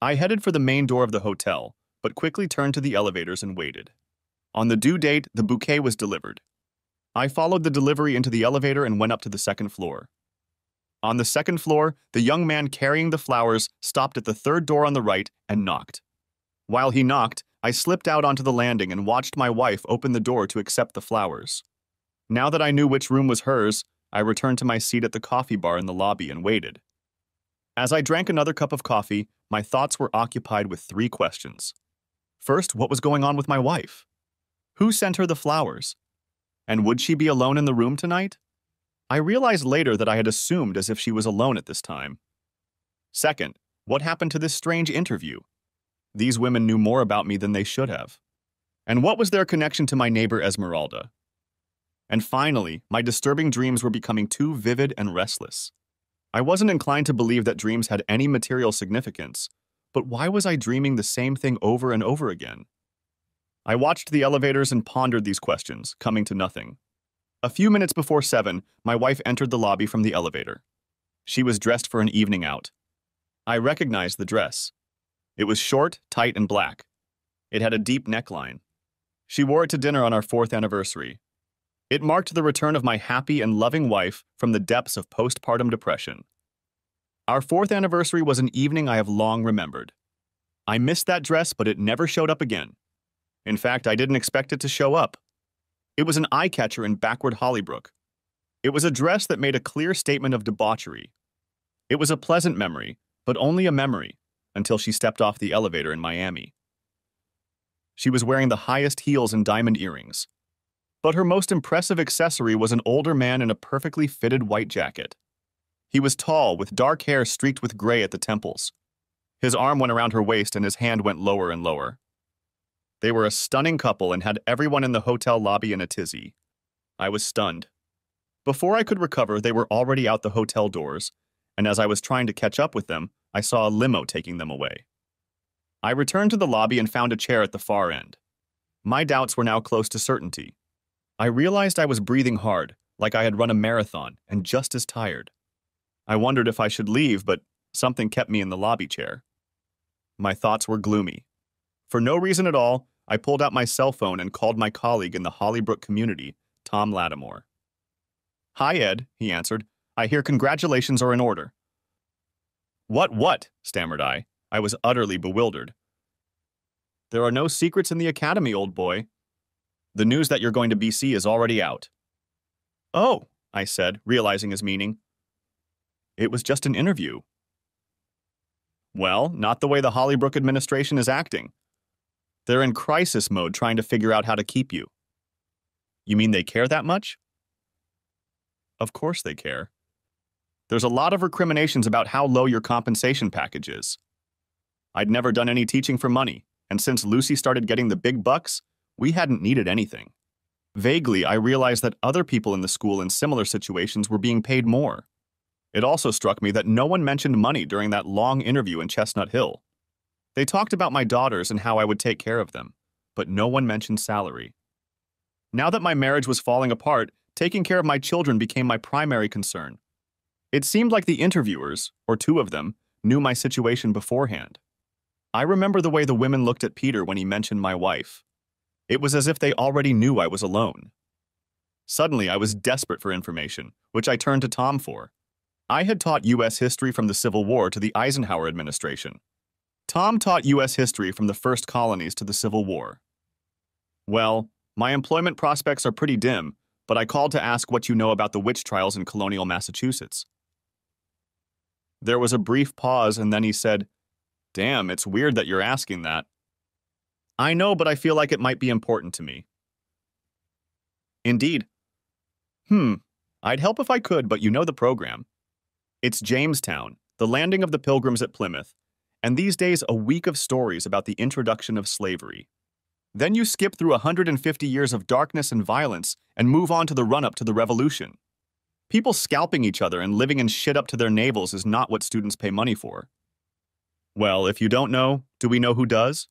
I headed for the main door of the hotel, but quickly turned to the elevators and waited. On the due date, the bouquet was delivered. I followed the delivery into the elevator and went up to the second floor. On the second floor, the young man carrying the flowers stopped at the third door on the right and knocked. While he knocked, I slipped out onto the landing and watched my wife open the door to accept the flowers. Now that I knew which room was hers, I returned to my seat at the coffee bar in the lobby and waited. As I drank another cup of coffee, my thoughts were occupied with three questions. First, what was going on with my wife? Who sent her the flowers? And would she be alone in the room tonight? I realized later that I had assumed as if she was alone at this time. Second, what happened to this strange interview? These women knew more about me than they should have. And what was their connection to my neighbor Esmeralda? And finally, my disturbing dreams were becoming too vivid and restless. I wasn't inclined to believe that dreams had any material significance, but why was I dreaming the same thing over and over again? I watched the elevators and pondered these questions, coming to nothing. A few minutes before seven, my wife entered the lobby from the elevator. She was dressed for an evening out. I recognized the dress. It was short, tight, and black. It had a deep neckline. She wore it to dinner on our fourth anniversary. It marked the return of my happy and loving wife from the depths of postpartum depression. Our fourth anniversary was an evening I have long remembered. I missed that dress, but it never showed up again. In fact, I didn't expect it to show up. It was an eye catcher in backward Hollybrook. It was a dress that made a clear statement of debauchery. It was a pleasant memory, but only a memory, until she stepped off the elevator in Miami. She was wearing the highest heels and diamond earrings. But her most impressive accessory was an older man in a perfectly fitted white jacket. He was tall, with dark hair streaked with gray at the temples. His arm went around her waist and his hand went lower and lower. They were a stunning couple and had everyone in the hotel lobby in a tizzy. I was stunned. Before I could recover, they were already out the hotel doors, and as I was trying to catch up with them, I saw a limo taking them away. I returned to the lobby and found a chair at the far end. My doubts were now close to certainty. I realized I was breathing hard, like I had run a marathon, and just as tired. I wondered if I should leave, but something kept me in the lobby chair. My thoughts were gloomy. For no reason at all, I pulled out my cell phone and called my colleague in the Hollybrook community, Tom Lattimore. Hi, Ed, he answered. I hear congratulations are in order. What, what? stammered I. I was utterly bewildered. There are no secrets in the academy, old boy. The news that you're going to BC is already out. Oh, I said, realizing his meaning. It was just an interview. Well, not the way the Hollybrook administration is acting. They're in crisis mode trying to figure out how to keep you. You mean they care that much? Of course they care. There's a lot of recriminations about how low your compensation package is. I'd never done any teaching for money, and since Lucy started getting the big bucks, we hadn't needed anything. Vaguely, I realized that other people in the school in similar situations were being paid more. It also struck me that no one mentioned money during that long interview in Chestnut Hill. They talked about my daughters and how I would take care of them, but no one mentioned salary. Now that my marriage was falling apart, taking care of my children became my primary concern. It seemed like the interviewers, or two of them, knew my situation beforehand. I remember the way the women looked at Peter when he mentioned my wife. It was as if they already knew I was alone. Suddenly, I was desperate for information, which I turned to Tom for. I had taught U.S. history from the Civil War to the Eisenhower administration, Tom taught U.S. history from the first colonies to the Civil War. Well, my employment prospects are pretty dim, but I called to ask what you know about the witch trials in colonial Massachusetts. There was a brief pause, and then he said, Damn, it's weird that you're asking that. I know, but I feel like it might be important to me. Indeed. Hmm, I'd help if I could, but you know the program. It's Jamestown, the landing of the Pilgrims at Plymouth, and these days a week of stories about the introduction of slavery. Then you skip through 150 years of darkness and violence and move on to the run up to the revolution. People scalping each other and living in shit up to their navels is not what students pay money for. Well, if you don't know, do we know who does?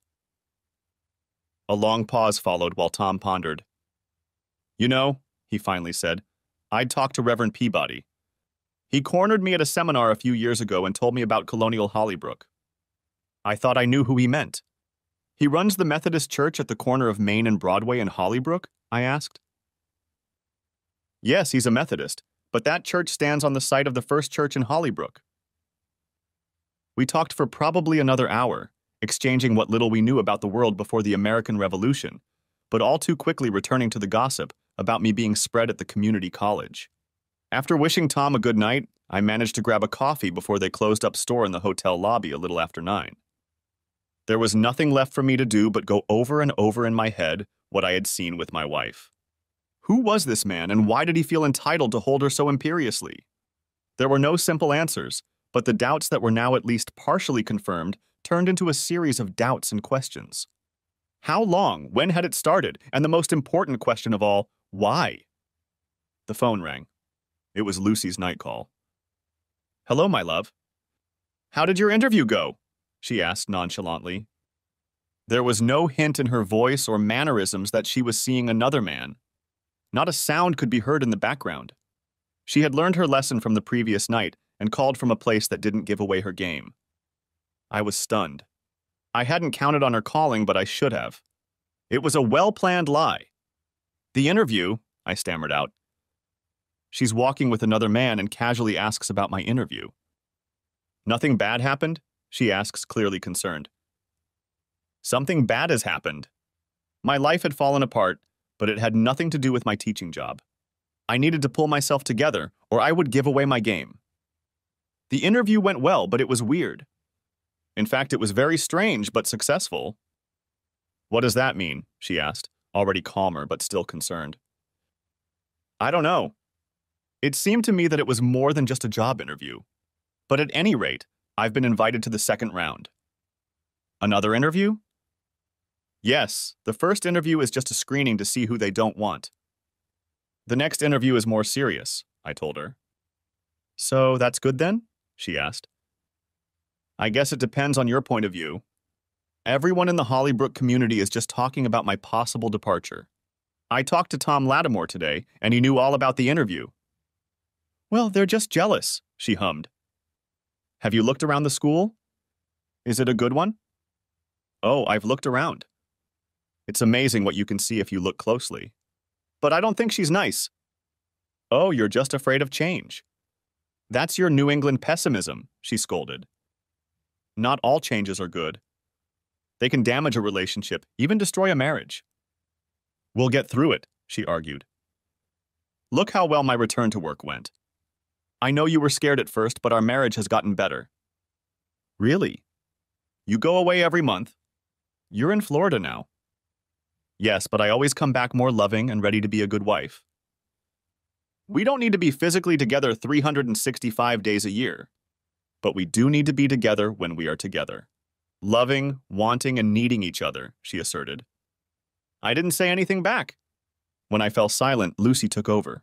A long pause followed while Tom pondered. You know, he finally said, I'd talked to Reverend Peabody. He cornered me at a seminar a few years ago and told me about Colonial Hollybrook. I thought I knew who he meant. He runs the Methodist church at the corner of Main and Broadway in Hollybrook? I asked. Yes, he's a Methodist, but that church stands on the site of the first church in Hollybrook. We talked for probably another hour, exchanging what little we knew about the world before the American Revolution, but all too quickly returning to the gossip about me being spread at the community college. After wishing Tom a good night, I managed to grab a coffee before they closed up store in the hotel lobby a little after nine. There was nothing left for me to do but go over and over in my head what I had seen with my wife. Who was this man, and why did he feel entitled to hold her so imperiously? There were no simple answers, but the doubts that were now at least partially confirmed turned into a series of doubts and questions. How long? When had it started? And the most important question of all, why? The phone rang. It was Lucy's night call. Hello, my love. How did your interview go? She asked nonchalantly. There was no hint in her voice or mannerisms that she was seeing another man. Not a sound could be heard in the background. She had learned her lesson from the previous night and called from a place that didn't give away her game. I was stunned. I hadn't counted on her calling, but I should have. It was a well planned lie. The interview, I stammered out. She's walking with another man and casually asks about my interview. Nothing bad happened? She asks, clearly concerned. Something bad has happened. My life had fallen apart, but it had nothing to do with my teaching job. I needed to pull myself together, or I would give away my game. The interview went well, but it was weird. In fact, it was very strange, but successful. What does that mean? she asked, already calmer, but still concerned. I don't know. It seemed to me that it was more than just a job interview. But at any rate, I've been invited to the second round. Another interview? Yes, the first interview is just a screening to see who they don't want. The next interview is more serious, I told her. So that's good then? she asked. I guess it depends on your point of view. Everyone in the Hollybrook community is just talking about my possible departure. I talked to Tom Lattimore today, and he knew all about the interview. Well, they're just jealous, she hummed. Have you looked around the school? Is it a good one? Oh, I've looked around. It's amazing what you can see if you look closely. But I don't think she's nice. Oh, you're just afraid of change. That's your New England pessimism, she scolded. Not all changes are good. They can damage a relationship, even destroy a marriage. We'll get through it, she argued. Look how well my return to work went. I know you were scared at first, but our marriage has gotten better. Really? You go away every month. You're in Florida now. Yes, but I always come back more loving and ready to be a good wife. We don't need to be physically together 365 days a year, but we do need to be together when we are together. Loving, wanting, and needing each other, she asserted. I didn't say anything back. When I fell silent, Lucy took over.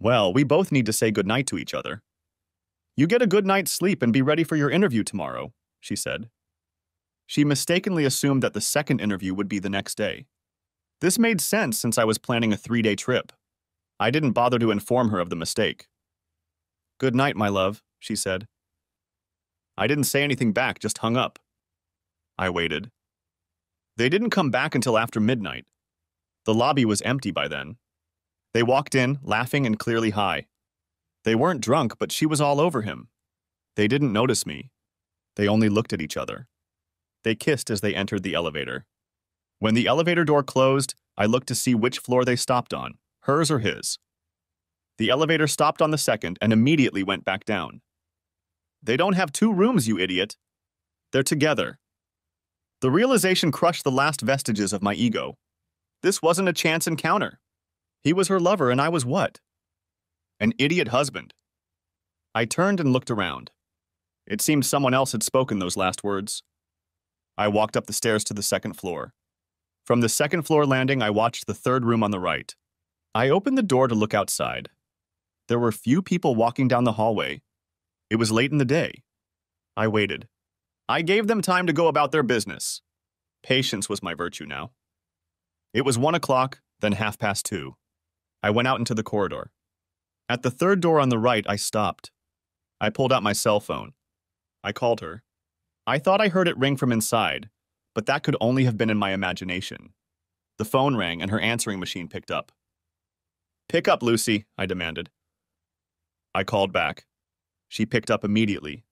Well, we both need to say goodnight to each other. You get a good night's sleep and be ready for your interview tomorrow, she said. She mistakenly assumed that the second interview would be the next day. This made sense since I was planning a three day trip. I didn't bother to inform her of the mistake. Good night, my love, she said. I didn't say anything back, just hung up. I waited. They didn't come back until after midnight. The lobby was empty by then. They walked in, laughing and clearly high. They weren't drunk, but she was all over him. They didn't notice me. They only looked at each other. They kissed as they entered the elevator. When the elevator door closed, I looked to see which floor they stopped on, hers or his. The elevator stopped on the second and immediately went back down. They don't have two rooms, you idiot. They're together. The realization crushed the last vestiges of my ego. This wasn't a chance encounter. He was her lover, and I was what? An idiot husband. I turned and looked around. It seemed someone else had spoken those last words. I walked up the stairs to the second floor. From the second floor landing, I watched the third room on the right. I opened the door to look outside. There were few people walking down the hallway. It was late in the day. I waited. I gave them time to go about their business. Patience was my virtue now. It was one o'clock, then half past two. I went out into the corridor. At the third door on the right, I stopped. I pulled out my cell phone. I called her. I thought I heard it ring from inside, but that could only have been in my imagination. The phone rang and her answering machine picked up. Pick up, Lucy, I demanded. I called back. She picked up immediately.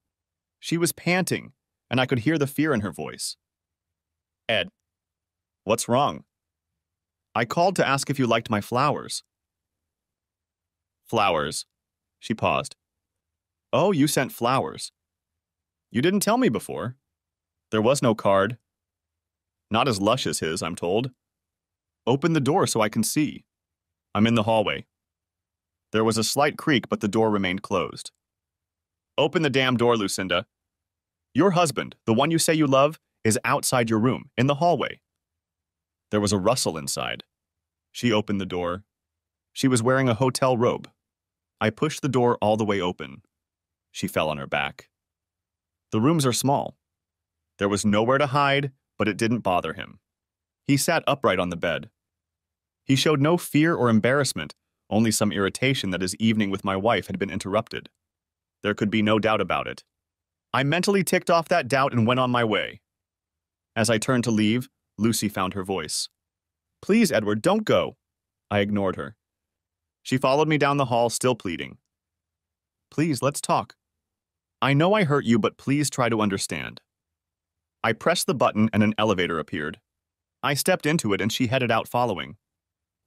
She was panting, and I could hear the fear in her voice. Ed, what's wrong? I called to ask if you liked my flowers. Flowers. She paused. Oh, you sent flowers. You didn't tell me before. There was no card. Not as lush as his, I'm told. Open the door so I can see. I'm in the hallway. There was a slight creak, but the door remained closed. Open the damn door, Lucinda. Your husband, the one you say you love, is outside your room, in the hallway. There was a rustle inside. She opened the door. She was wearing a hotel robe. I pushed the door all the way open. She fell on her back. The rooms are small. There was nowhere to hide, but it didn't bother him. He sat upright on the bed. He showed no fear or embarrassment, only some irritation that his evening with my wife had been interrupted. There could be no doubt about it. I mentally ticked off that doubt and went on my way. As I turned to leave, Lucy found her voice. Please, Edward, don't go. I ignored her. She followed me down the hall, still pleading. Please, let's talk. I know I hurt you, but please try to understand. I pressed the button and an elevator appeared. I stepped into it and she headed out following.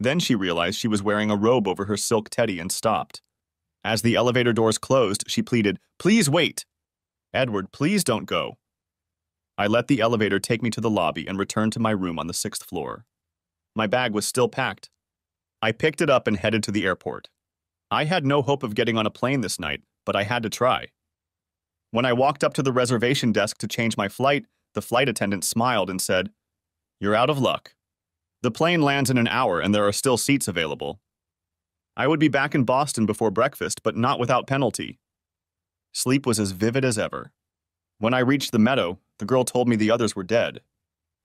Then she realized she was wearing a robe over her silk teddy and stopped. As the elevator doors closed, she pleaded, Please wait! Edward, please don't go. I let the elevator take me to the lobby and returned to my room on the sixth floor. My bag was still packed. I picked it up and headed to the airport. I had no hope of getting on a plane this night, but I had to try. When I walked up to the reservation desk to change my flight, the flight attendant smiled and said, You're out of luck. The plane lands in an hour and there are still seats available. I would be back in Boston before breakfast, but not without penalty. Sleep was as vivid as ever. When I reached the meadow, the girl told me the others were dead.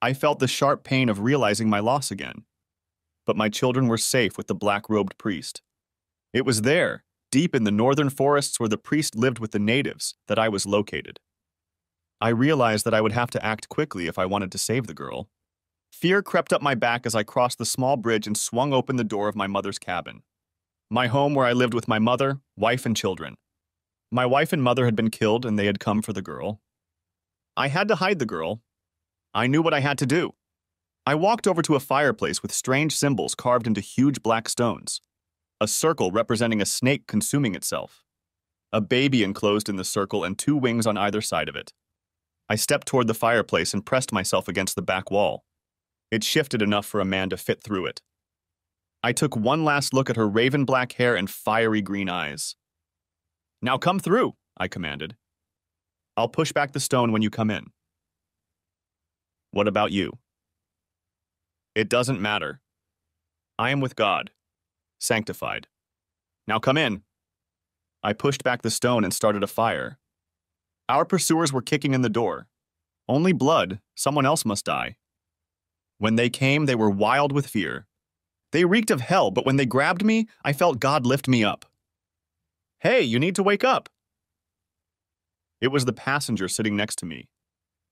I felt the sharp pain of realizing my loss again. But my children were safe with the black robed priest. It was there, deep in the northern forests where the priest lived with the natives, that I was located. I realized that I would have to act quickly if I wanted to save the girl. Fear crept up my back as I crossed the small bridge and swung open the door of my mother's cabin. My home where I lived with my mother, wife, and children. My wife and mother had been killed and they had come for the girl. I had to hide the girl. I knew what I had to do. I walked over to a fireplace with strange symbols carved into huge black stones a circle representing a snake consuming itself, a baby enclosed in the circle, and two wings on either side of it. I stepped toward the fireplace and pressed myself against the back wall. It shifted enough for a man to fit through it. I took one last look at her raven black hair and fiery green eyes. Now come through, I commanded. I'll push back the stone when you come in. What about you? It doesn't matter. I am with God sanctified. Now come in. I pushed back the stone and started a fire. Our pursuers were kicking in the door. Only blood, someone else must die. When they came, they were wild with fear. They reeked of hell, but when they grabbed me, I felt God lift me up. Hey, you need to wake up. It was the passenger sitting next to me.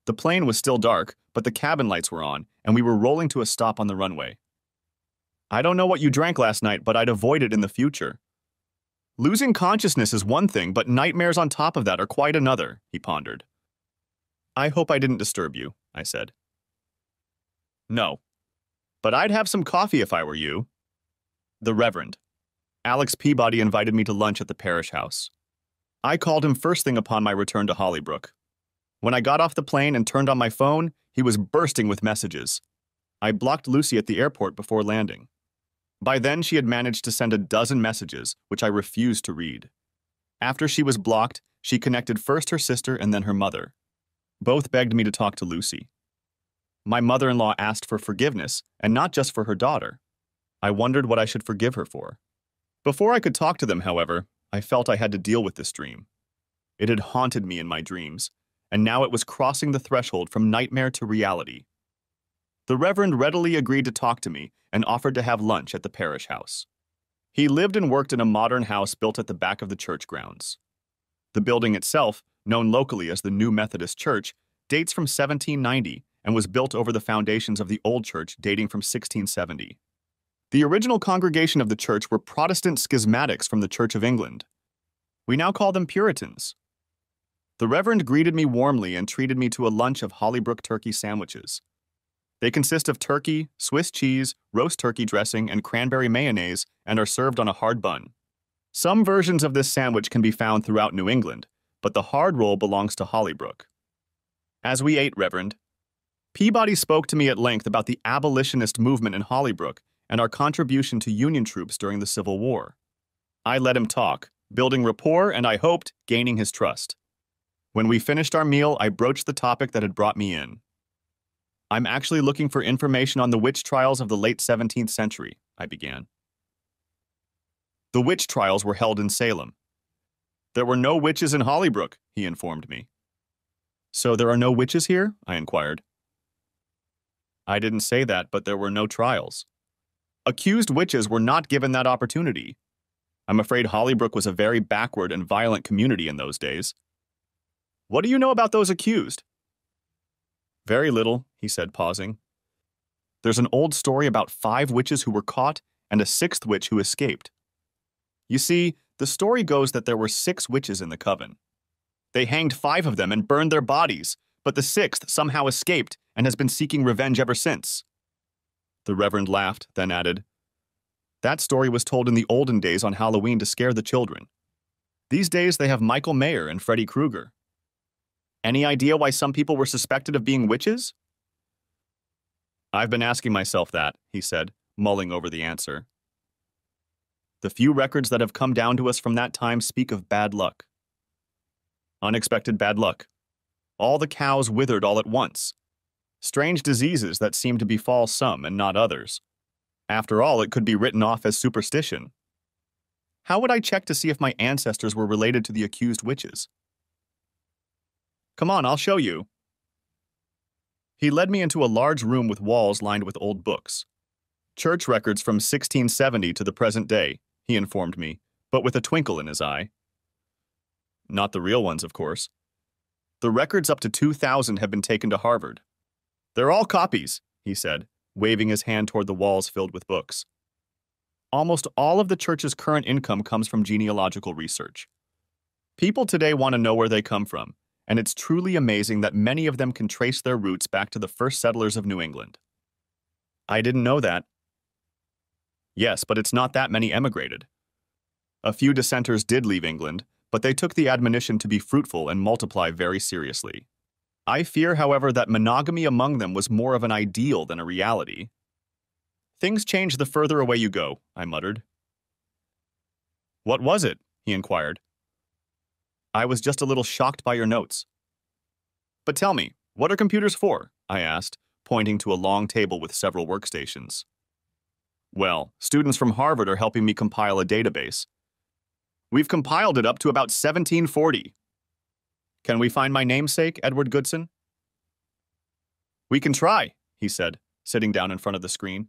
The plane was still dark, but the cabin lights were on, and we were rolling to a stop on the runway. I don't know what you drank last night, but I'd avoid it in the future. Losing consciousness is one thing, but nightmares on top of that are quite another, he pondered. I hope I didn't disturb you, I said. No. But I'd have some coffee if I were you. The Reverend. Alex Peabody invited me to lunch at the parish house. I called him first thing upon my return to Hollybrook. When I got off the plane and turned on my phone, he was bursting with messages. I blocked Lucy at the airport before landing. By then, she had managed to send a dozen messages, which I refused to read. After she was blocked, she connected first her sister and then her mother. Both begged me to talk to Lucy. My mother in law asked for forgiveness, and not just for her daughter. I wondered what I should forgive her for. Before I could talk to them, however, I felt I had to deal with this dream. It had haunted me in my dreams, and now it was crossing the threshold from nightmare to reality. The Reverend readily agreed to talk to me and offered to have lunch at the parish house. He lived and worked in a modern house built at the back of the church grounds. The building itself, known locally as the New Methodist Church, dates from 1790 and was built over the foundations of the old church dating from 1670. The original congregation of the church were Protestant schismatics from the Church of England. We now call them Puritans. The Reverend greeted me warmly and treated me to a lunch of Hollybrook turkey sandwiches. They consist of turkey, Swiss cheese, roast turkey dressing, and cranberry mayonnaise and are served on a hard bun. Some versions of this sandwich can be found throughout New England, but the hard roll belongs to Hollybrook. As we ate, Reverend, Peabody spoke to me at length about the abolitionist movement in Hollybrook and our contribution to Union troops during the Civil War. I let him talk, building rapport and I hoped gaining his trust. When we finished our meal, I broached the topic that had brought me in. I'm actually looking for information on the witch trials of the late 17th century, I began. The witch trials were held in Salem. There were no witches in Hollybrook, he informed me. So there are no witches here? I inquired. I didn't say that, but there were no trials. Accused witches were not given that opportunity. I'm afraid Hollybrook was a very backward and violent community in those days. What do you know about those accused? Very little, he said, pausing. There's an old story about five witches who were caught and a sixth witch who escaped. You see, the story goes that there were six witches in the coven. They hanged five of them and burned their bodies, but the sixth somehow escaped and has been seeking revenge ever since. The Reverend laughed, then added, That story was told in the olden days on Halloween to scare the children. These days they have Michael Myers and Freddy Krueger. Any idea why some people were suspected of being witches? I've been asking myself that, he said, mulling over the answer. The few records that have come down to us from that time speak of bad luck. Unexpected bad luck. All the cows withered all at once. Strange diseases that seem to befall some and not others. After all, it could be written off as superstition. How would I check to see if my ancestors were related to the accused witches? Come on, I'll show you. He led me into a large room with walls lined with old books. Church records from 1670 to the present day, he informed me, but with a twinkle in his eye. Not the real ones, of course. The records up to 2000 have been taken to Harvard. They're all copies, he said, waving his hand toward the walls filled with books. Almost all of the church's current income comes from genealogical research. People today want to know where they come from, and it's truly amazing that many of them can trace their roots back to the first settlers of New England. I didn't know that. Yes, but it's not that many emigrated. A few dissenters did leave England, but they took the admonition to be fruitful and multiply very seriously. I fear, however, that monogamy among them was more of an ideal than a reality. Things change the further away you go, I muttered. What was it? he inquired. I was just a little shocked by your notes. But tell me, what are computers for? I asked, pointing to a long table with several workstations. Well, students from Harvard are helping me compile a database. We've compiled it up to about 1740. Can we find my namesake, Edward Goodson? We can try, he said, sitting down in front of the screen.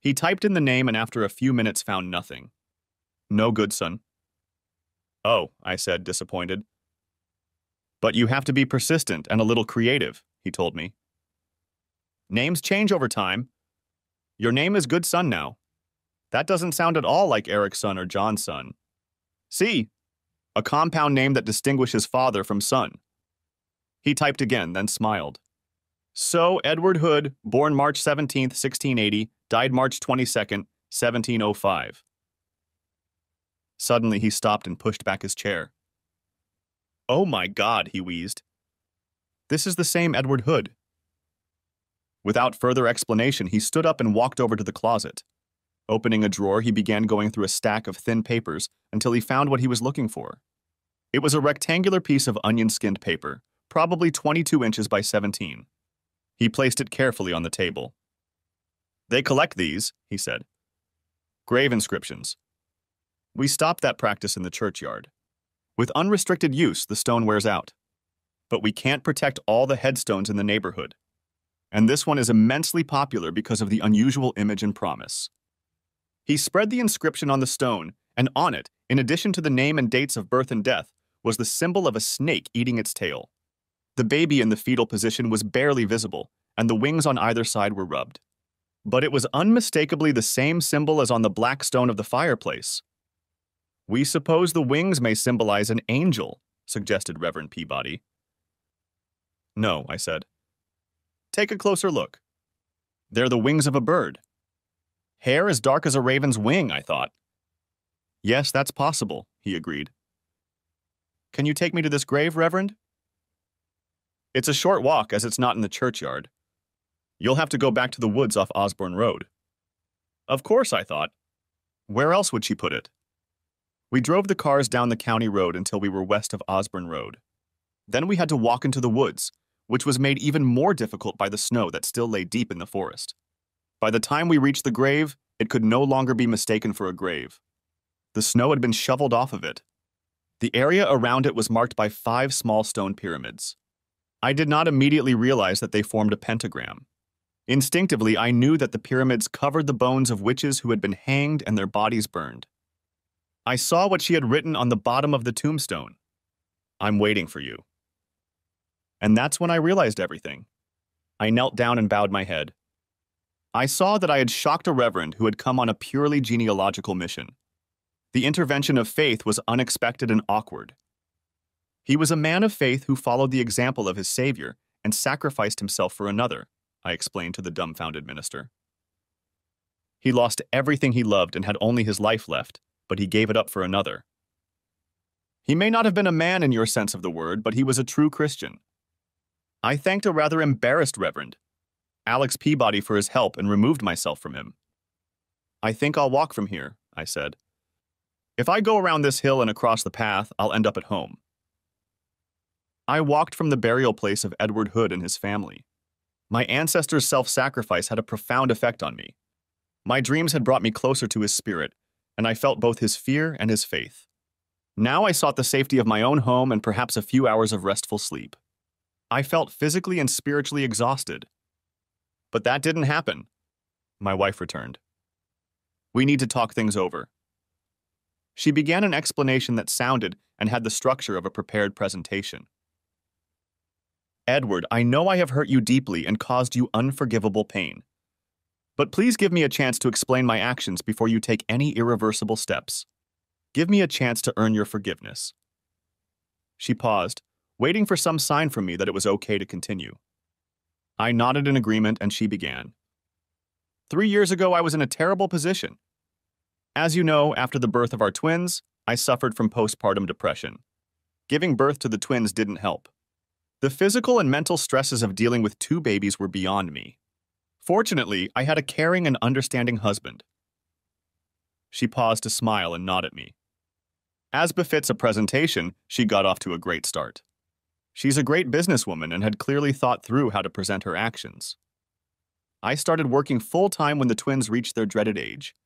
He typed in the name and after a few minutes found nothing. No Goodson. Oh, I said, disappointed. But you have to be persistent and a little creative, he told me. Names change over time. Your name is Goodson now. That doesn't sound at all like Eric's son or John's son. See, a compound name that distinguishes father from son. He typed again, then smiled. So, Edward Hood, born March 17, 1680, died March 22, 1705. Suddenly, he stopped and pushed back his chair. Oh my God, he wheezed. This is the same Edward Hood. Without further explanation, he stood up and walked over to the closet. Opening a drawer, he began going through a stack of thin papers until he found what he was looking for. It was a rectangular piece of onion skinned paper, probably 22 inches by 17. He placed it carefully on the table. They collect these, he said. Grave inscriptions. We stopped that practice in the churchyard. With unrestricted use, the stone wears out. But we can't protect all the headstones in the neighborhood. And this one is immensely popular because of the unusual image and promise. He spread the inscription on the stone, and on it, in addition to the name and dates of birth and death, was the symbol of a snake eating its tail. The baby in the fetal position was barely visible, and the wings on either side were rubbed. But it was unmistakably the same symbol as on the black stone of the fireplace. We suppose the wings may symbolize an angel, suggested Reverend Peabody. No, I said. Take a closer look. They're the wings of a bird. Hair as dark as a raven's wing, I thought. Yes, that's possible, he agreed. Can you take me to this grave, Reverend? It's a short walk, as it's not in the churchyard. You'll have to go back to the woods off Osborne Road. Of course, I thought. Where else would she put it? We drove the cars down the county road until we were west of Osborne Road. Then we had to walk into the woods, which was made even more difficult by the snow that still lay deep in the forest. By the time we reached the grave, it could no longer be mistaken for a grave. The snow had been shoveled off of it. The area around it was marked by five small stone pyramids. I did not immediately realize that they formed a pentagram. Instinctively, I knew that the pyramids covered the bones of witches who had been hanged and their bodies burned. I saw what she had written on the bottom of the tombstone I'm waiting for you. And that's when I realized everything. I knelt down and bowed my head. I saw that I had shocked a reverend who had come on a purely genealogical mission. The intervention of faith was unexpected and awkward. He was a man of faith who followed the example of his Savior and sacrificed himself for another, I explained to the dumbfounded minister. He lost everything he loved and had only his life left, but he gave it up for another. He may not have been a man in your sense of the word, but he was a true Christian. I thanked a rather embarrassed Reverend, Alex Peabody, for his help and removed myself from him. I think I'll walk from here, I said. If I go around this hill and across the path, I'll end up at home. I walked from the burial place of Edward Hood and his family. My ancestor's self sacrifice had a profound effect on me. My dreams had brought me closer to his spirit, and I felt both his fear and his faith. Now I sought the safety of my own home and perhaps a few hours of restful sleep. I felt physically and spiritually exhausted. But that didn't happen. My wife returned. We need to talk things over. She began an explanation that sounded and had the structure of a prepared presentation. Edward, I know I have hurt you deeply and caused you unforgivable pain. But please give me a chance to explain my actions before you take any irreversible steps. Give me a chance to earn your forgiveness. She paused, waiting for some sign from me that it was okay to continue. I nodded in agreement and she began. Three years ago, I was in a terrible position. As you know, after the birth of our twins, I suffered from postpartum depression. Giving birth to the twins didn't help. The physical and mental stresses of dealing with two babies were beyond me. Fortunately, I had a caring and understanding husband. She paused to smile and nod at me. As befits a presentation, she got off to a great start. She's a great businesswoman and had clearly thought through how to present her actions. I started working full time when the twins reached their dreaded age.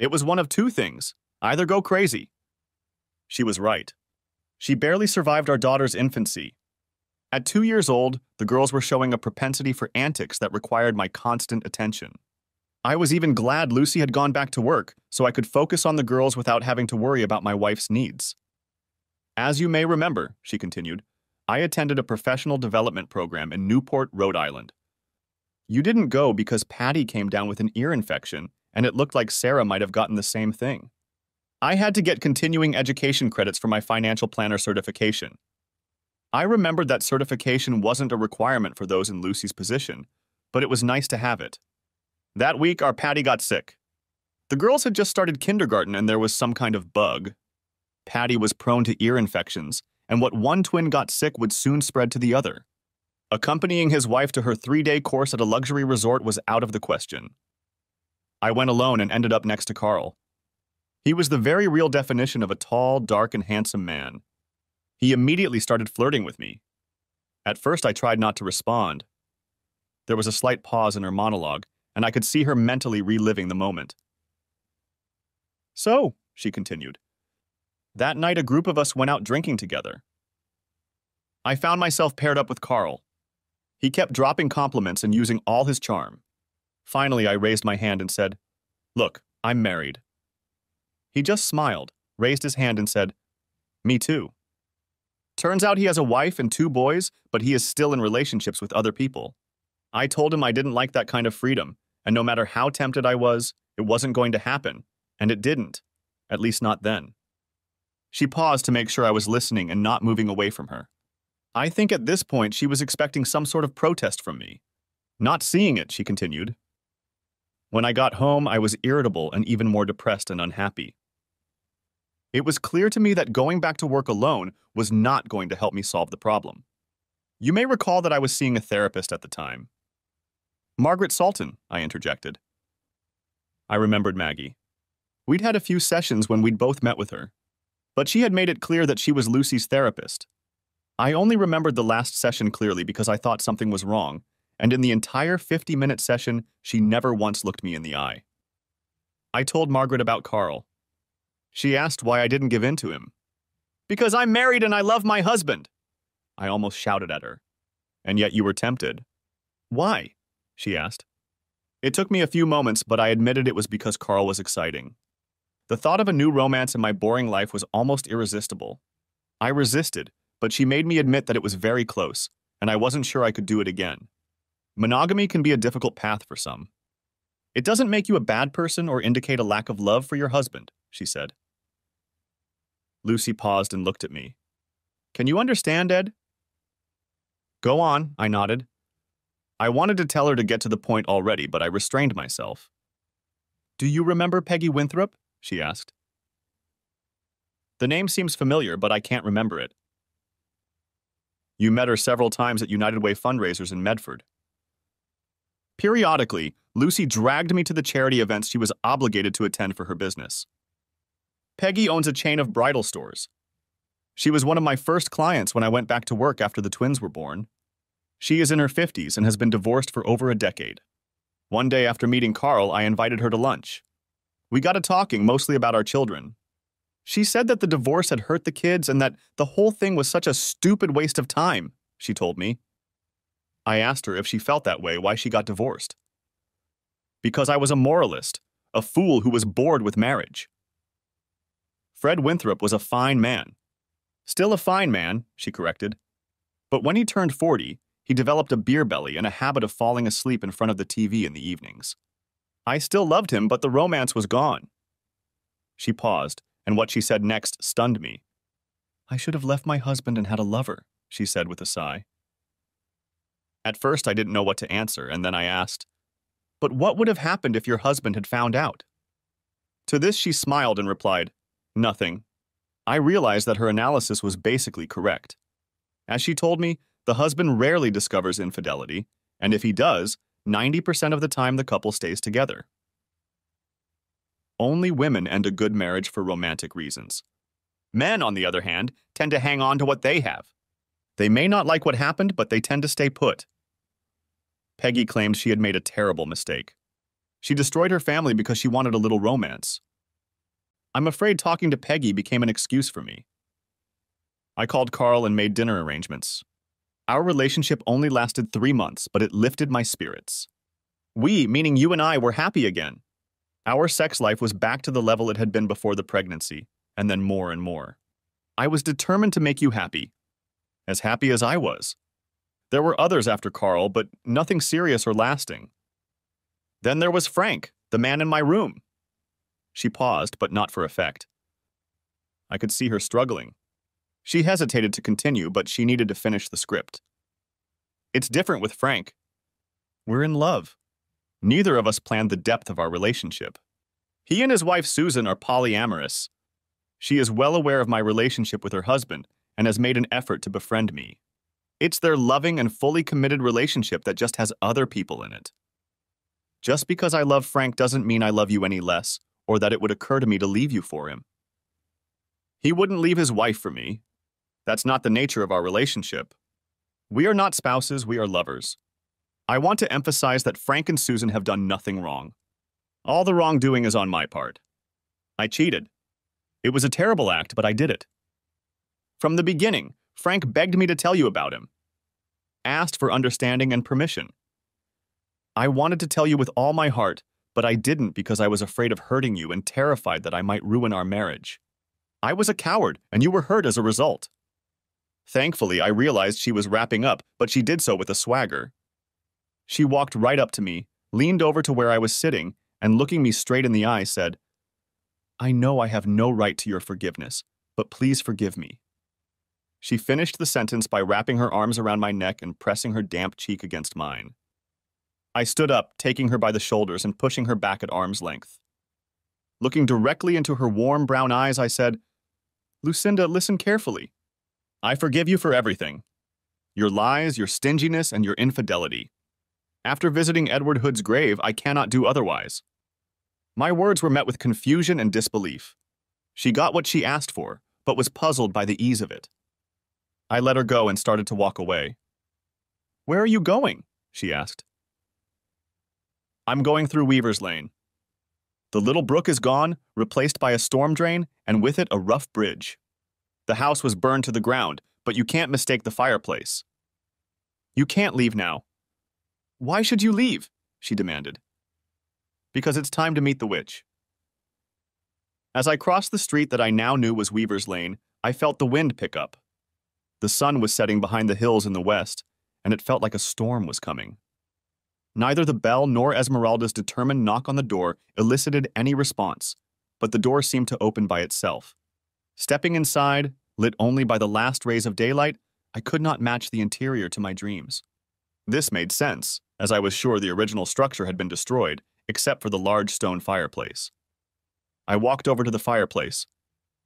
It was one of two things either go crazy. She was right. She barely survived our daughter's infancy, at two years old, the girls were showing a propensity for antics that required my constant attention. I was even glad Lucy had gone back to work so I could focus on the girls without having to worry about my wife's needs. As you may remember, she continued, I attended a professional development program in Newport, Rhode Island. You didn't go because Patty came down with an ear infection, and it looked like Sarah might have gotten the same thing. I had to get continuing education credits for my financial planner certification, I remembered that certification wasn't a requirement for those in Lucy's position, but it was nice to have it. That week, our Patty got sick. The girls had just started kindergarten and there was some kind of bug. Patty was prone to ear infections, and what one twin got sick would soon spread to the other. Accompanying his wife to her three day course at a luxury resort was out of the question. I went alone and ended up next to Carl. He was the very real definition of a tall, dark, and handsome man. He immediately started flirting with me. At first, I tried not to respond. There was a slight pause in her monologue, and I could see her mentally reliving the moment. So, she continued, that night a group of us went out drinking together. I found myself paired up with Carl. He kept dropping compliments and using all his charm. Finally, I raised my hand and said, Look, I'm married. He just smiled, raised his hand, and said, Me too. Turns out he has a wife and two boys, but he is still in relationships with other people. I told him I didn't like that kind of freedom, and no matter how tempted I was, it wasn't going to happen, and it didn't, at least not then. She paused to make sure I was listening and not moving away from her. I think at this point she was expecting some sort of protest from me. Not seeing it, she continued. When I got home, I was irritable and even more depressed and unhappy. It was clear to me that going back to work alone was not going to help me solve the problem. You may recall that I was seeing a therapist at the time. Margaret Salton, I interjected. I remembered Maggie. We'd had a few sessions when we'd both met with her, but she had made it clear that she was Lucy's therapist. I only remembered the last session clearly because I thought something was wrong, and in the entire 50 minute session, she never once looked me in the eye. I told Margaret about Carl, she asked why I didn't give in to him. Because I'm married and I love my husband. I almost shouted at her. And yet you were tempted. Why? she asked. It took me a few moments, but I admitted it was because Carl was exciting. The thought of a new romance in my boring life was almost irresistible. I resisted, but she made me admit that it was very close, and I wasn't sure I could do it again. Monogamy can be a difficult path for some. It doesn't make you a bad person or indicate a lack of love for your husband, she said. Lucy paused and looked at me. Can you understand, Ed? Go on, I nodded. I wanted to tell her to get to the point already, but I restrained myself. Do you remember Peggy Winthrop? she asked. The name seems familiar, but I can't remember it. You met her several times at United Way fundraisers in Medford. Periodically, Lucy dragged me to the charity events she was obligated to attend for her business. Peggy owns a chain of bridal stores. She was one of my first clients when I went back to work after the twins were born. She is in her 50s and has been divorced for over a decade. One day after meeting Carl, I invited her to lunch. We got to talking mostly about our children. She said that the divorce had hurt the kids and that the whole thing was such a stupid waste of time, she told me. I asked her if she felt that way, why she got divorced. Because I was a moralist, a fool who was bored with marriage. Fred Winthrop was a fine man. Still a fine man, she corrected. But when he turned 40, he developed a beer belly and a habit of falling asleep in front of the TV in the evenings. I still loved him, but the romance was gone. She paused, and what she said next stunned me. I should have left my husband and had a lover, she said with a sigh. At first, I didn't know what to answer, and then I asked, But what would have happened if your husband had found out? To this, she smiled and replied, Nothing. I realized that her analysis was basically correct. As she told me, the husband rarely discovers infidelity, and if he does, 90% of the time the couple stays together. Only women end a good marriage for romantic reasons. Men, on the other hand, tend to hang on to what they have. They may not like what happened, but they tend to stay put. Peggy claims she had made a terrible mistake. She destroyed her family because she wanted a little romance. I'm afraid talking to Peggy became an excuse for me. I called Carl and made dinner arrangements. Our relationship only lasted three months, but it lifted my spirits. We, meaning you and I, were happy again. Our sex life was back to the level it had been before the pregnancy, and then more and more. I was determined to make you happy. As happy as I was. There were others after Carl, but nothing serious or lasting. Then there was Frank, the man in my room. She paused, but not for effect. I could see her struggling. She hesitated to continue, but she needed to finish the script. It's different with Frank. We're in love. Neither of us planned the depth of our relationship. He and his wife Susan are polyamorous. She is well aware of my relationship with her husband and has made an effort to befriend me. It's their loving and fully committed relationship that just has other people in it. Just because I love Frank doesn't mean I love you any less, or that it would occur to me to leave you for him. He wouldn't leave his wife for me. That's not the nature of our relationship. We are not spouses, we are lovers. I want to emphasize that Frank and Susan have done nothing wrong. All the wrongdoing is on my part. I cheated. It was a terrible act, but I did it. From the beginning, Frank begged me to tell you about him, asked for understanding and permission. I wanted to tell you with all my heart, but I didn't because I was afraid of hurting you and terrified that I might ruin our marriage. I was a coward, and you were hurt as a result. Thankfully, I realized she was wrapping up, but she did so with a swagger. She walked right up to me, leaned over to where I was sitting, and looking me straight in the eye, said, I know I have no right to your forgiveness, but please forgive me. She finished the sentence by wrapping her arms around my neck and pressing her damp cheek against mine. I stood up, taking her by the shoulders and pushing her back at arm's length. Looking directly into her warm brown eyes, I said, Lucinda, listen carefully. I forgive you for everything your lies, your stinginess, and your infidelity. After visiting Edward Hood's grave, I cannot do otherwise. My words were met with confusion and disbelief. She got what she asked for, but was puzzled by the ease of it. I let her go and started to walk away. Where are you going? she asked. I'm going through Weaver's Lane. The little brook is gone, replaced by a storm drain, and with it a rough bridge. The house was burned to the ground, but you can't mistake the fireplace. You can't leave now. Why should you leave? she demanded. Because it's time to meet the witch. As I crossed the street that I now knew was Weaver's Lane, I felt the wind pick up. The sun was setting behind the hills in the west, and it felt like a storm was coming. Neither the bell nor Esmeralda's determined knock on the door elicited any response, but the door seemed to open by itself. Stepping inside, lit only by the last rays of daylight, I could not match the interior to my dreams. This made sense, as I was sure the original structure had been destroyed, except for the large stone fireplace. I walked over to the fireplace.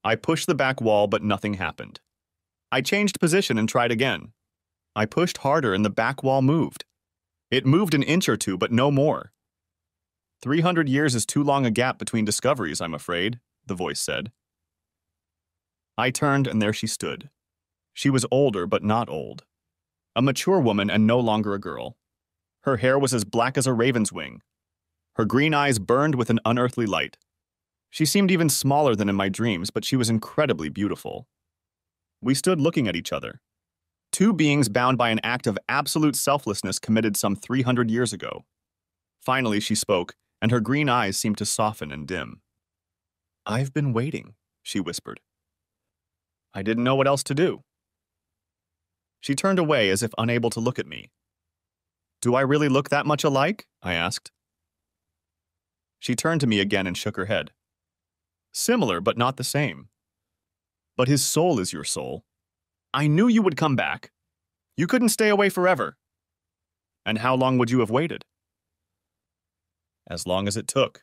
I pushed the back wall, but nothing happened. I changed position and tried again. I pushed harder and the back wall moved. It moved an inch or two, but no more. 300 years is too long a gap between discoveries, I'm afraid, the voice said. I turned and there she stood. She was older, but not old. A mature woman and no longer a girl. Her hair was as black as a raven's wing. Her green eyes burned with an unearthly light. She seemed even smaller than in my dreams, but she was incredibly beautiful. We stood looking at each other. Two beings bound by an act of absolute selflessness committed some 300 years ago. Finally, she spoke, and her green eyes seemed to soften and dim. I've been waiting, she whispered. I didn't know what else to do. She turned away as if unable to look at me. Do I really look that much alike? I asked. She turned to me again and shook her head. Similar, but not the same but his soul is your soul. I knew you would come back. You couldn't stay away forever. And how long would you have waited? As long as it took.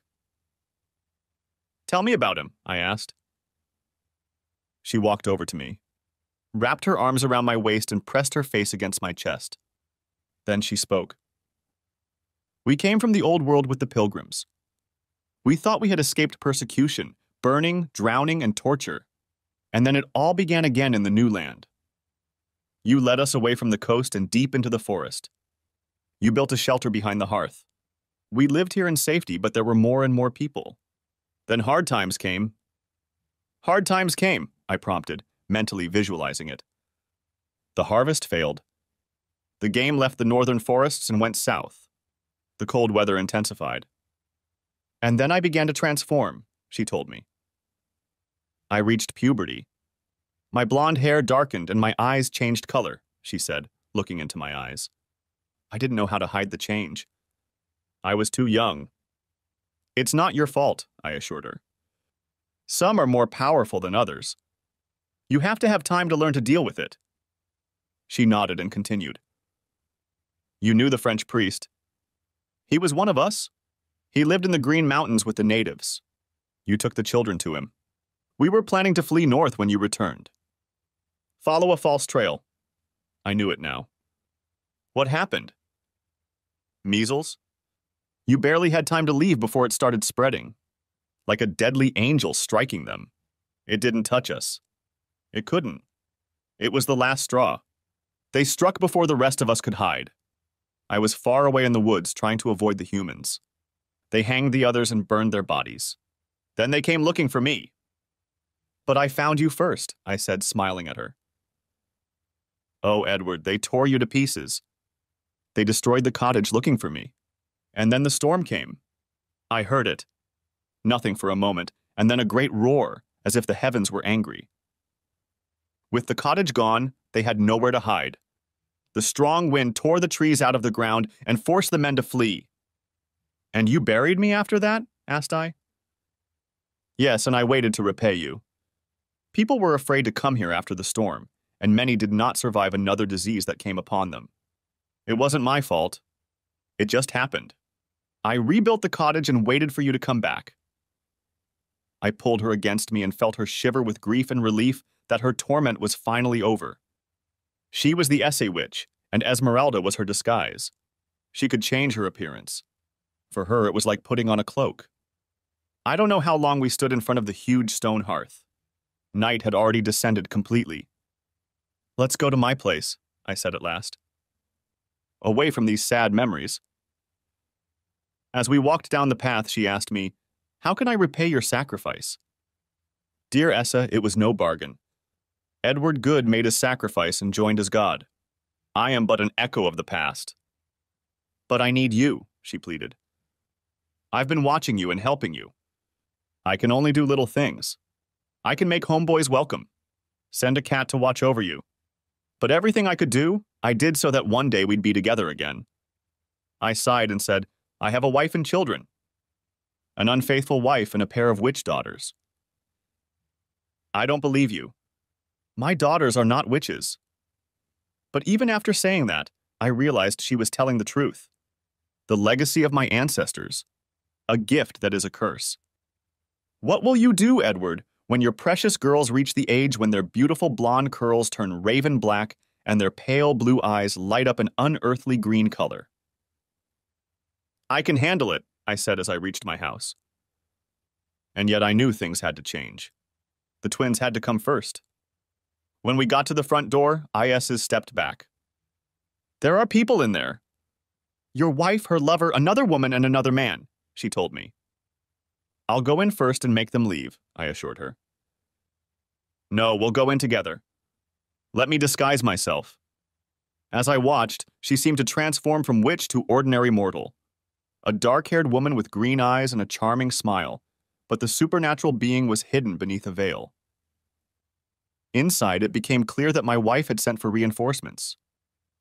Tell me about him, I asked. She walked over to me, wrapped her arms around my waist, and pressed her face against my chest. Then she spoke. We came from the old world with the pilgrims. We thought we had escaped persecution, burning, drowning, and torture and then it all began again in the new land. You led us away from the coast and deep into the forest. You built a shelter behind the hearth. We lived here in safety, but there were more and more people. Then hard times came. Hard times came, I prompted, mentally visualizing it. The harvest failed. The game left the northern forests and went south. The cold weather intensified. And then I began to transform, she told me. I reached puberty. My blonde hair darkened and my eyes changed color, she said, looking into my eyes. I didn't know how to hide the change. I was too young. It's not your fault, I assured her. Some are more powerful than others. You have to have time to learn to deal with it. She nodded and continued. You knew the French priest. He was one of us. He lived in the Green Mountains with the natives. You took the children to him. We were planning to flee north when you returned. Follow a false trail. I knew it now. What happened? Measles? You barely had time to leave before it started spreading. Like a deadly angel striking them. It didn't touch us. It couldn't. It was the last straw. They struck before the rest of us could hide. I was far away in the woods trying to avoid the humans. They hanged the others and burned their bodies. Then they came looking for me. But I found you first, I said, smiling at her. Oh, Edward, they tore you to pieces. They destroyed the cottage looking for me. And then the storm came. I heard it. Nothing for a moment, and then a great roar, as if the heavens were angry. With the cottage gone, they had nowhere to hide. The strong wind tore the trees out of the ground and forced the men to flee. And you buried me after that? asked I. Yes, and I waited to repay you. People were afraid to come here after the storm, and many did not survive another disease that came upon them. It wasn't my fault. It just happened. I rebuilt the cottage and waited for you to come back. I pulled her against me and felt her shiver with grief and relief that her torment was finally over. She was the essay witch, and Esmeralda was her disguise. She could change her appearance. For her, it was like putting on a cloak. I don't know how long we stood in front of the huge stone hearth. Night had already descended completely. Let's go to my place, I said at last. Away from these sad memories. As we walked down the path, she asked me, How can I repay your sacrifice? Dear Essa, it was no bargain. Edward Hood made his sacrifice and joined as God. I am but an echo of the past. But I need you, she pleaded. I've been watching you and helping you. I can only do little things. I can make homeboys welcome, send a cat to watch over you. But everything I could do, I did so that one day we'd be together again. I sighed and said, I have a wife and children. An unfaithful wife and a pair of witch daughters. I don't believe you, my daughters are not witches. But even after saying that, I realized she was telling the truth. The legacy of my ancestors. A gift that is a curse. What will you do, Edward, when your precious girls reach the age when their beautiful blonde curls turn raven black and their pale blue eyes light up an unearthly green color? I can handle it, I said as I reached my house. And yet I knew things had to change. The twins had to come first. When we got to the front door, IS's stepped back. There are people in there. Your wife, her lover, another woman, and another man, she told me. I'll go in first and make them leave, I assured her. No, we'll go in together. Let me disguise myself. As I watched, she seemed to transform from witch to ordinary mortal. A dark haired woman with green eyes and a charming smile, but the supernatural being was hidden beneath a veil. Inside, it became clear that my wife had sent for reinforcements.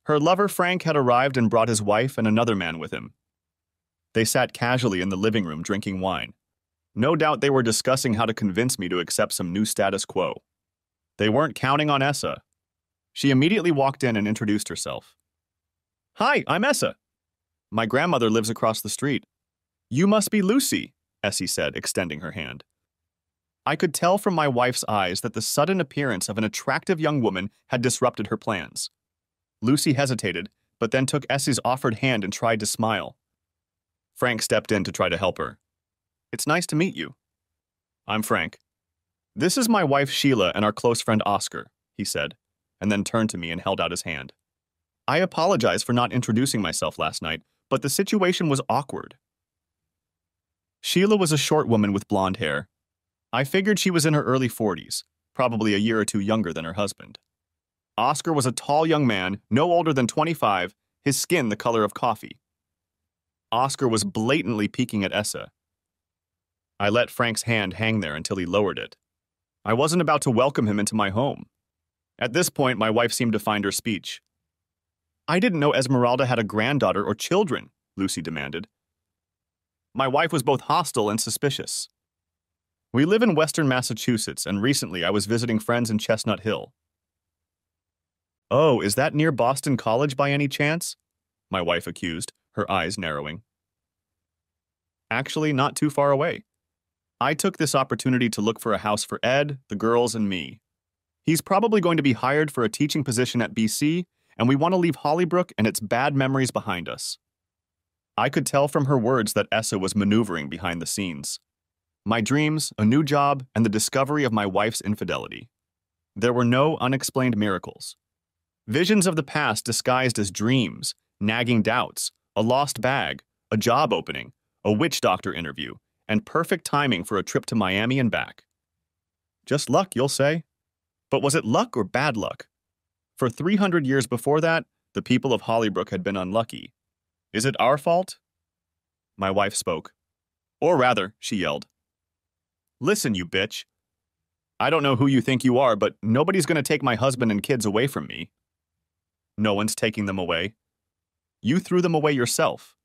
Her lover Frank had arrived and brought his wife and another man with him. They sat casually in the living room drinking wine. No doubt they were discussing how to convince me to accept some new status quo. They weren't counting on Essa. She immediately walked in and introduced herself. Hi, I'm Essa. My grandmother lives across the street. You must be Lucy, Essie said, extending her hand. I could tell from my wife's eyes that the sudden appearance of an attractive young woman had disrupted her plans. Lucy hesitated, but then took Essie's offered hand and tried to smile. Frank stepped in to try to help her. It's nice to meet you. I'm Frank. This is my wife Sheila and our close friend Oscar, he said, and then turned to me and held out his hand. I apologize for not introducing myself last night, but the situation was awkward. Sheila was a short woman with blonde hair, I figured she was in her early 40s, probably a year or two younger than her husband. Oscar was a tall young man, no older than 25, his skin the color of coffee. Oscar was blatantly peeking at Essa. I let Frank's hand hang there until he lowered it. I wasn't about to welcome him into my home. At this point, my wife seemed to find her speech. I didn't know Esmeralda had a granddaughter or children, Lucy demanded. My wife was both hostile and suspicious. We live in western Massachusetts, and recently I was visiting friends in Chestnut Hill. Oh, is that near Boston College by any chance? My wife accused, her eyes narrowing. Actually, not too far away. I took this opportunity to look for a house for Ed, the girls, and me. He's probably going to be hired for a teaching position at BC, and we want to leave Hollybrook and its bad memories behind us. I could tell from her words that Essa was maneuvering behind the scenes. My dreams, a new job, and the discovery of my wife's infidelity. There were no unexplained miracles. Visions of the past disguised as dreams, nagging doubts, a lost bag, a job opening, a witch doctor interview, and perfect timing for a trip to Miami and back. Just luck, you'll say. But was it luck or bad luck? For 300 years before that, the people of Hollybrook had been unlucky. Is it our fault? My wife spoke. Or rather, she yelled. Listen, you bitch. I don't know who you think you are, but nobody's going to take my husband and kids away from me. No one's taking them away. You threw them away yourself.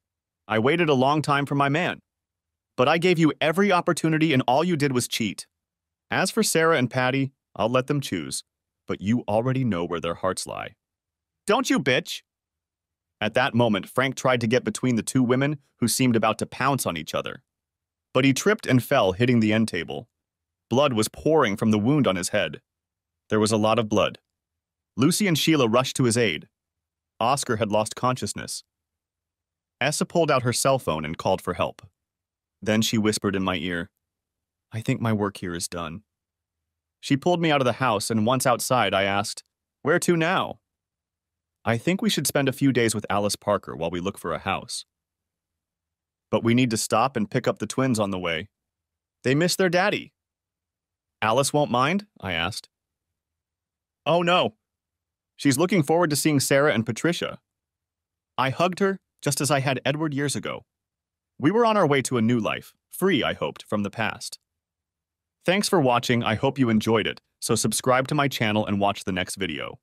I waited a long time for my man. But I gave you every opportunity and all you did was cheat. As for Sarah and Patty, I'll let them choose, but you already know where their hearts lie. Don't you, bitch? At that moment, Frank tried to get between the two women who seemed about to pounce on each other. But he tripped and fell, hitting the end table. Blood was pouring from the wound on his head. There was a lot of blood. Lucy and Sheila rushed to his aid. Oscar had lost consciousness. Essa pulled out her cell phone and called for help. Then she whispered in my ear, I think my work here is done. She pulled me out of the house, and once outside, I asked, Where to now? I think we should spend a few days with Alice Parker while we look for a house. But we need to stop and pick up the twins on the way. They miss their daddy. Alice won't mind? I asked. Oh, no. She's looking forward to seeing Sarah and Patricia. I hugged her just as I had Edward years ago. We were on our way to a new life, free, I hoped, from the past. Thanks for watching, I hope you enjoyed it, so subscribe to my channel and watch the next video.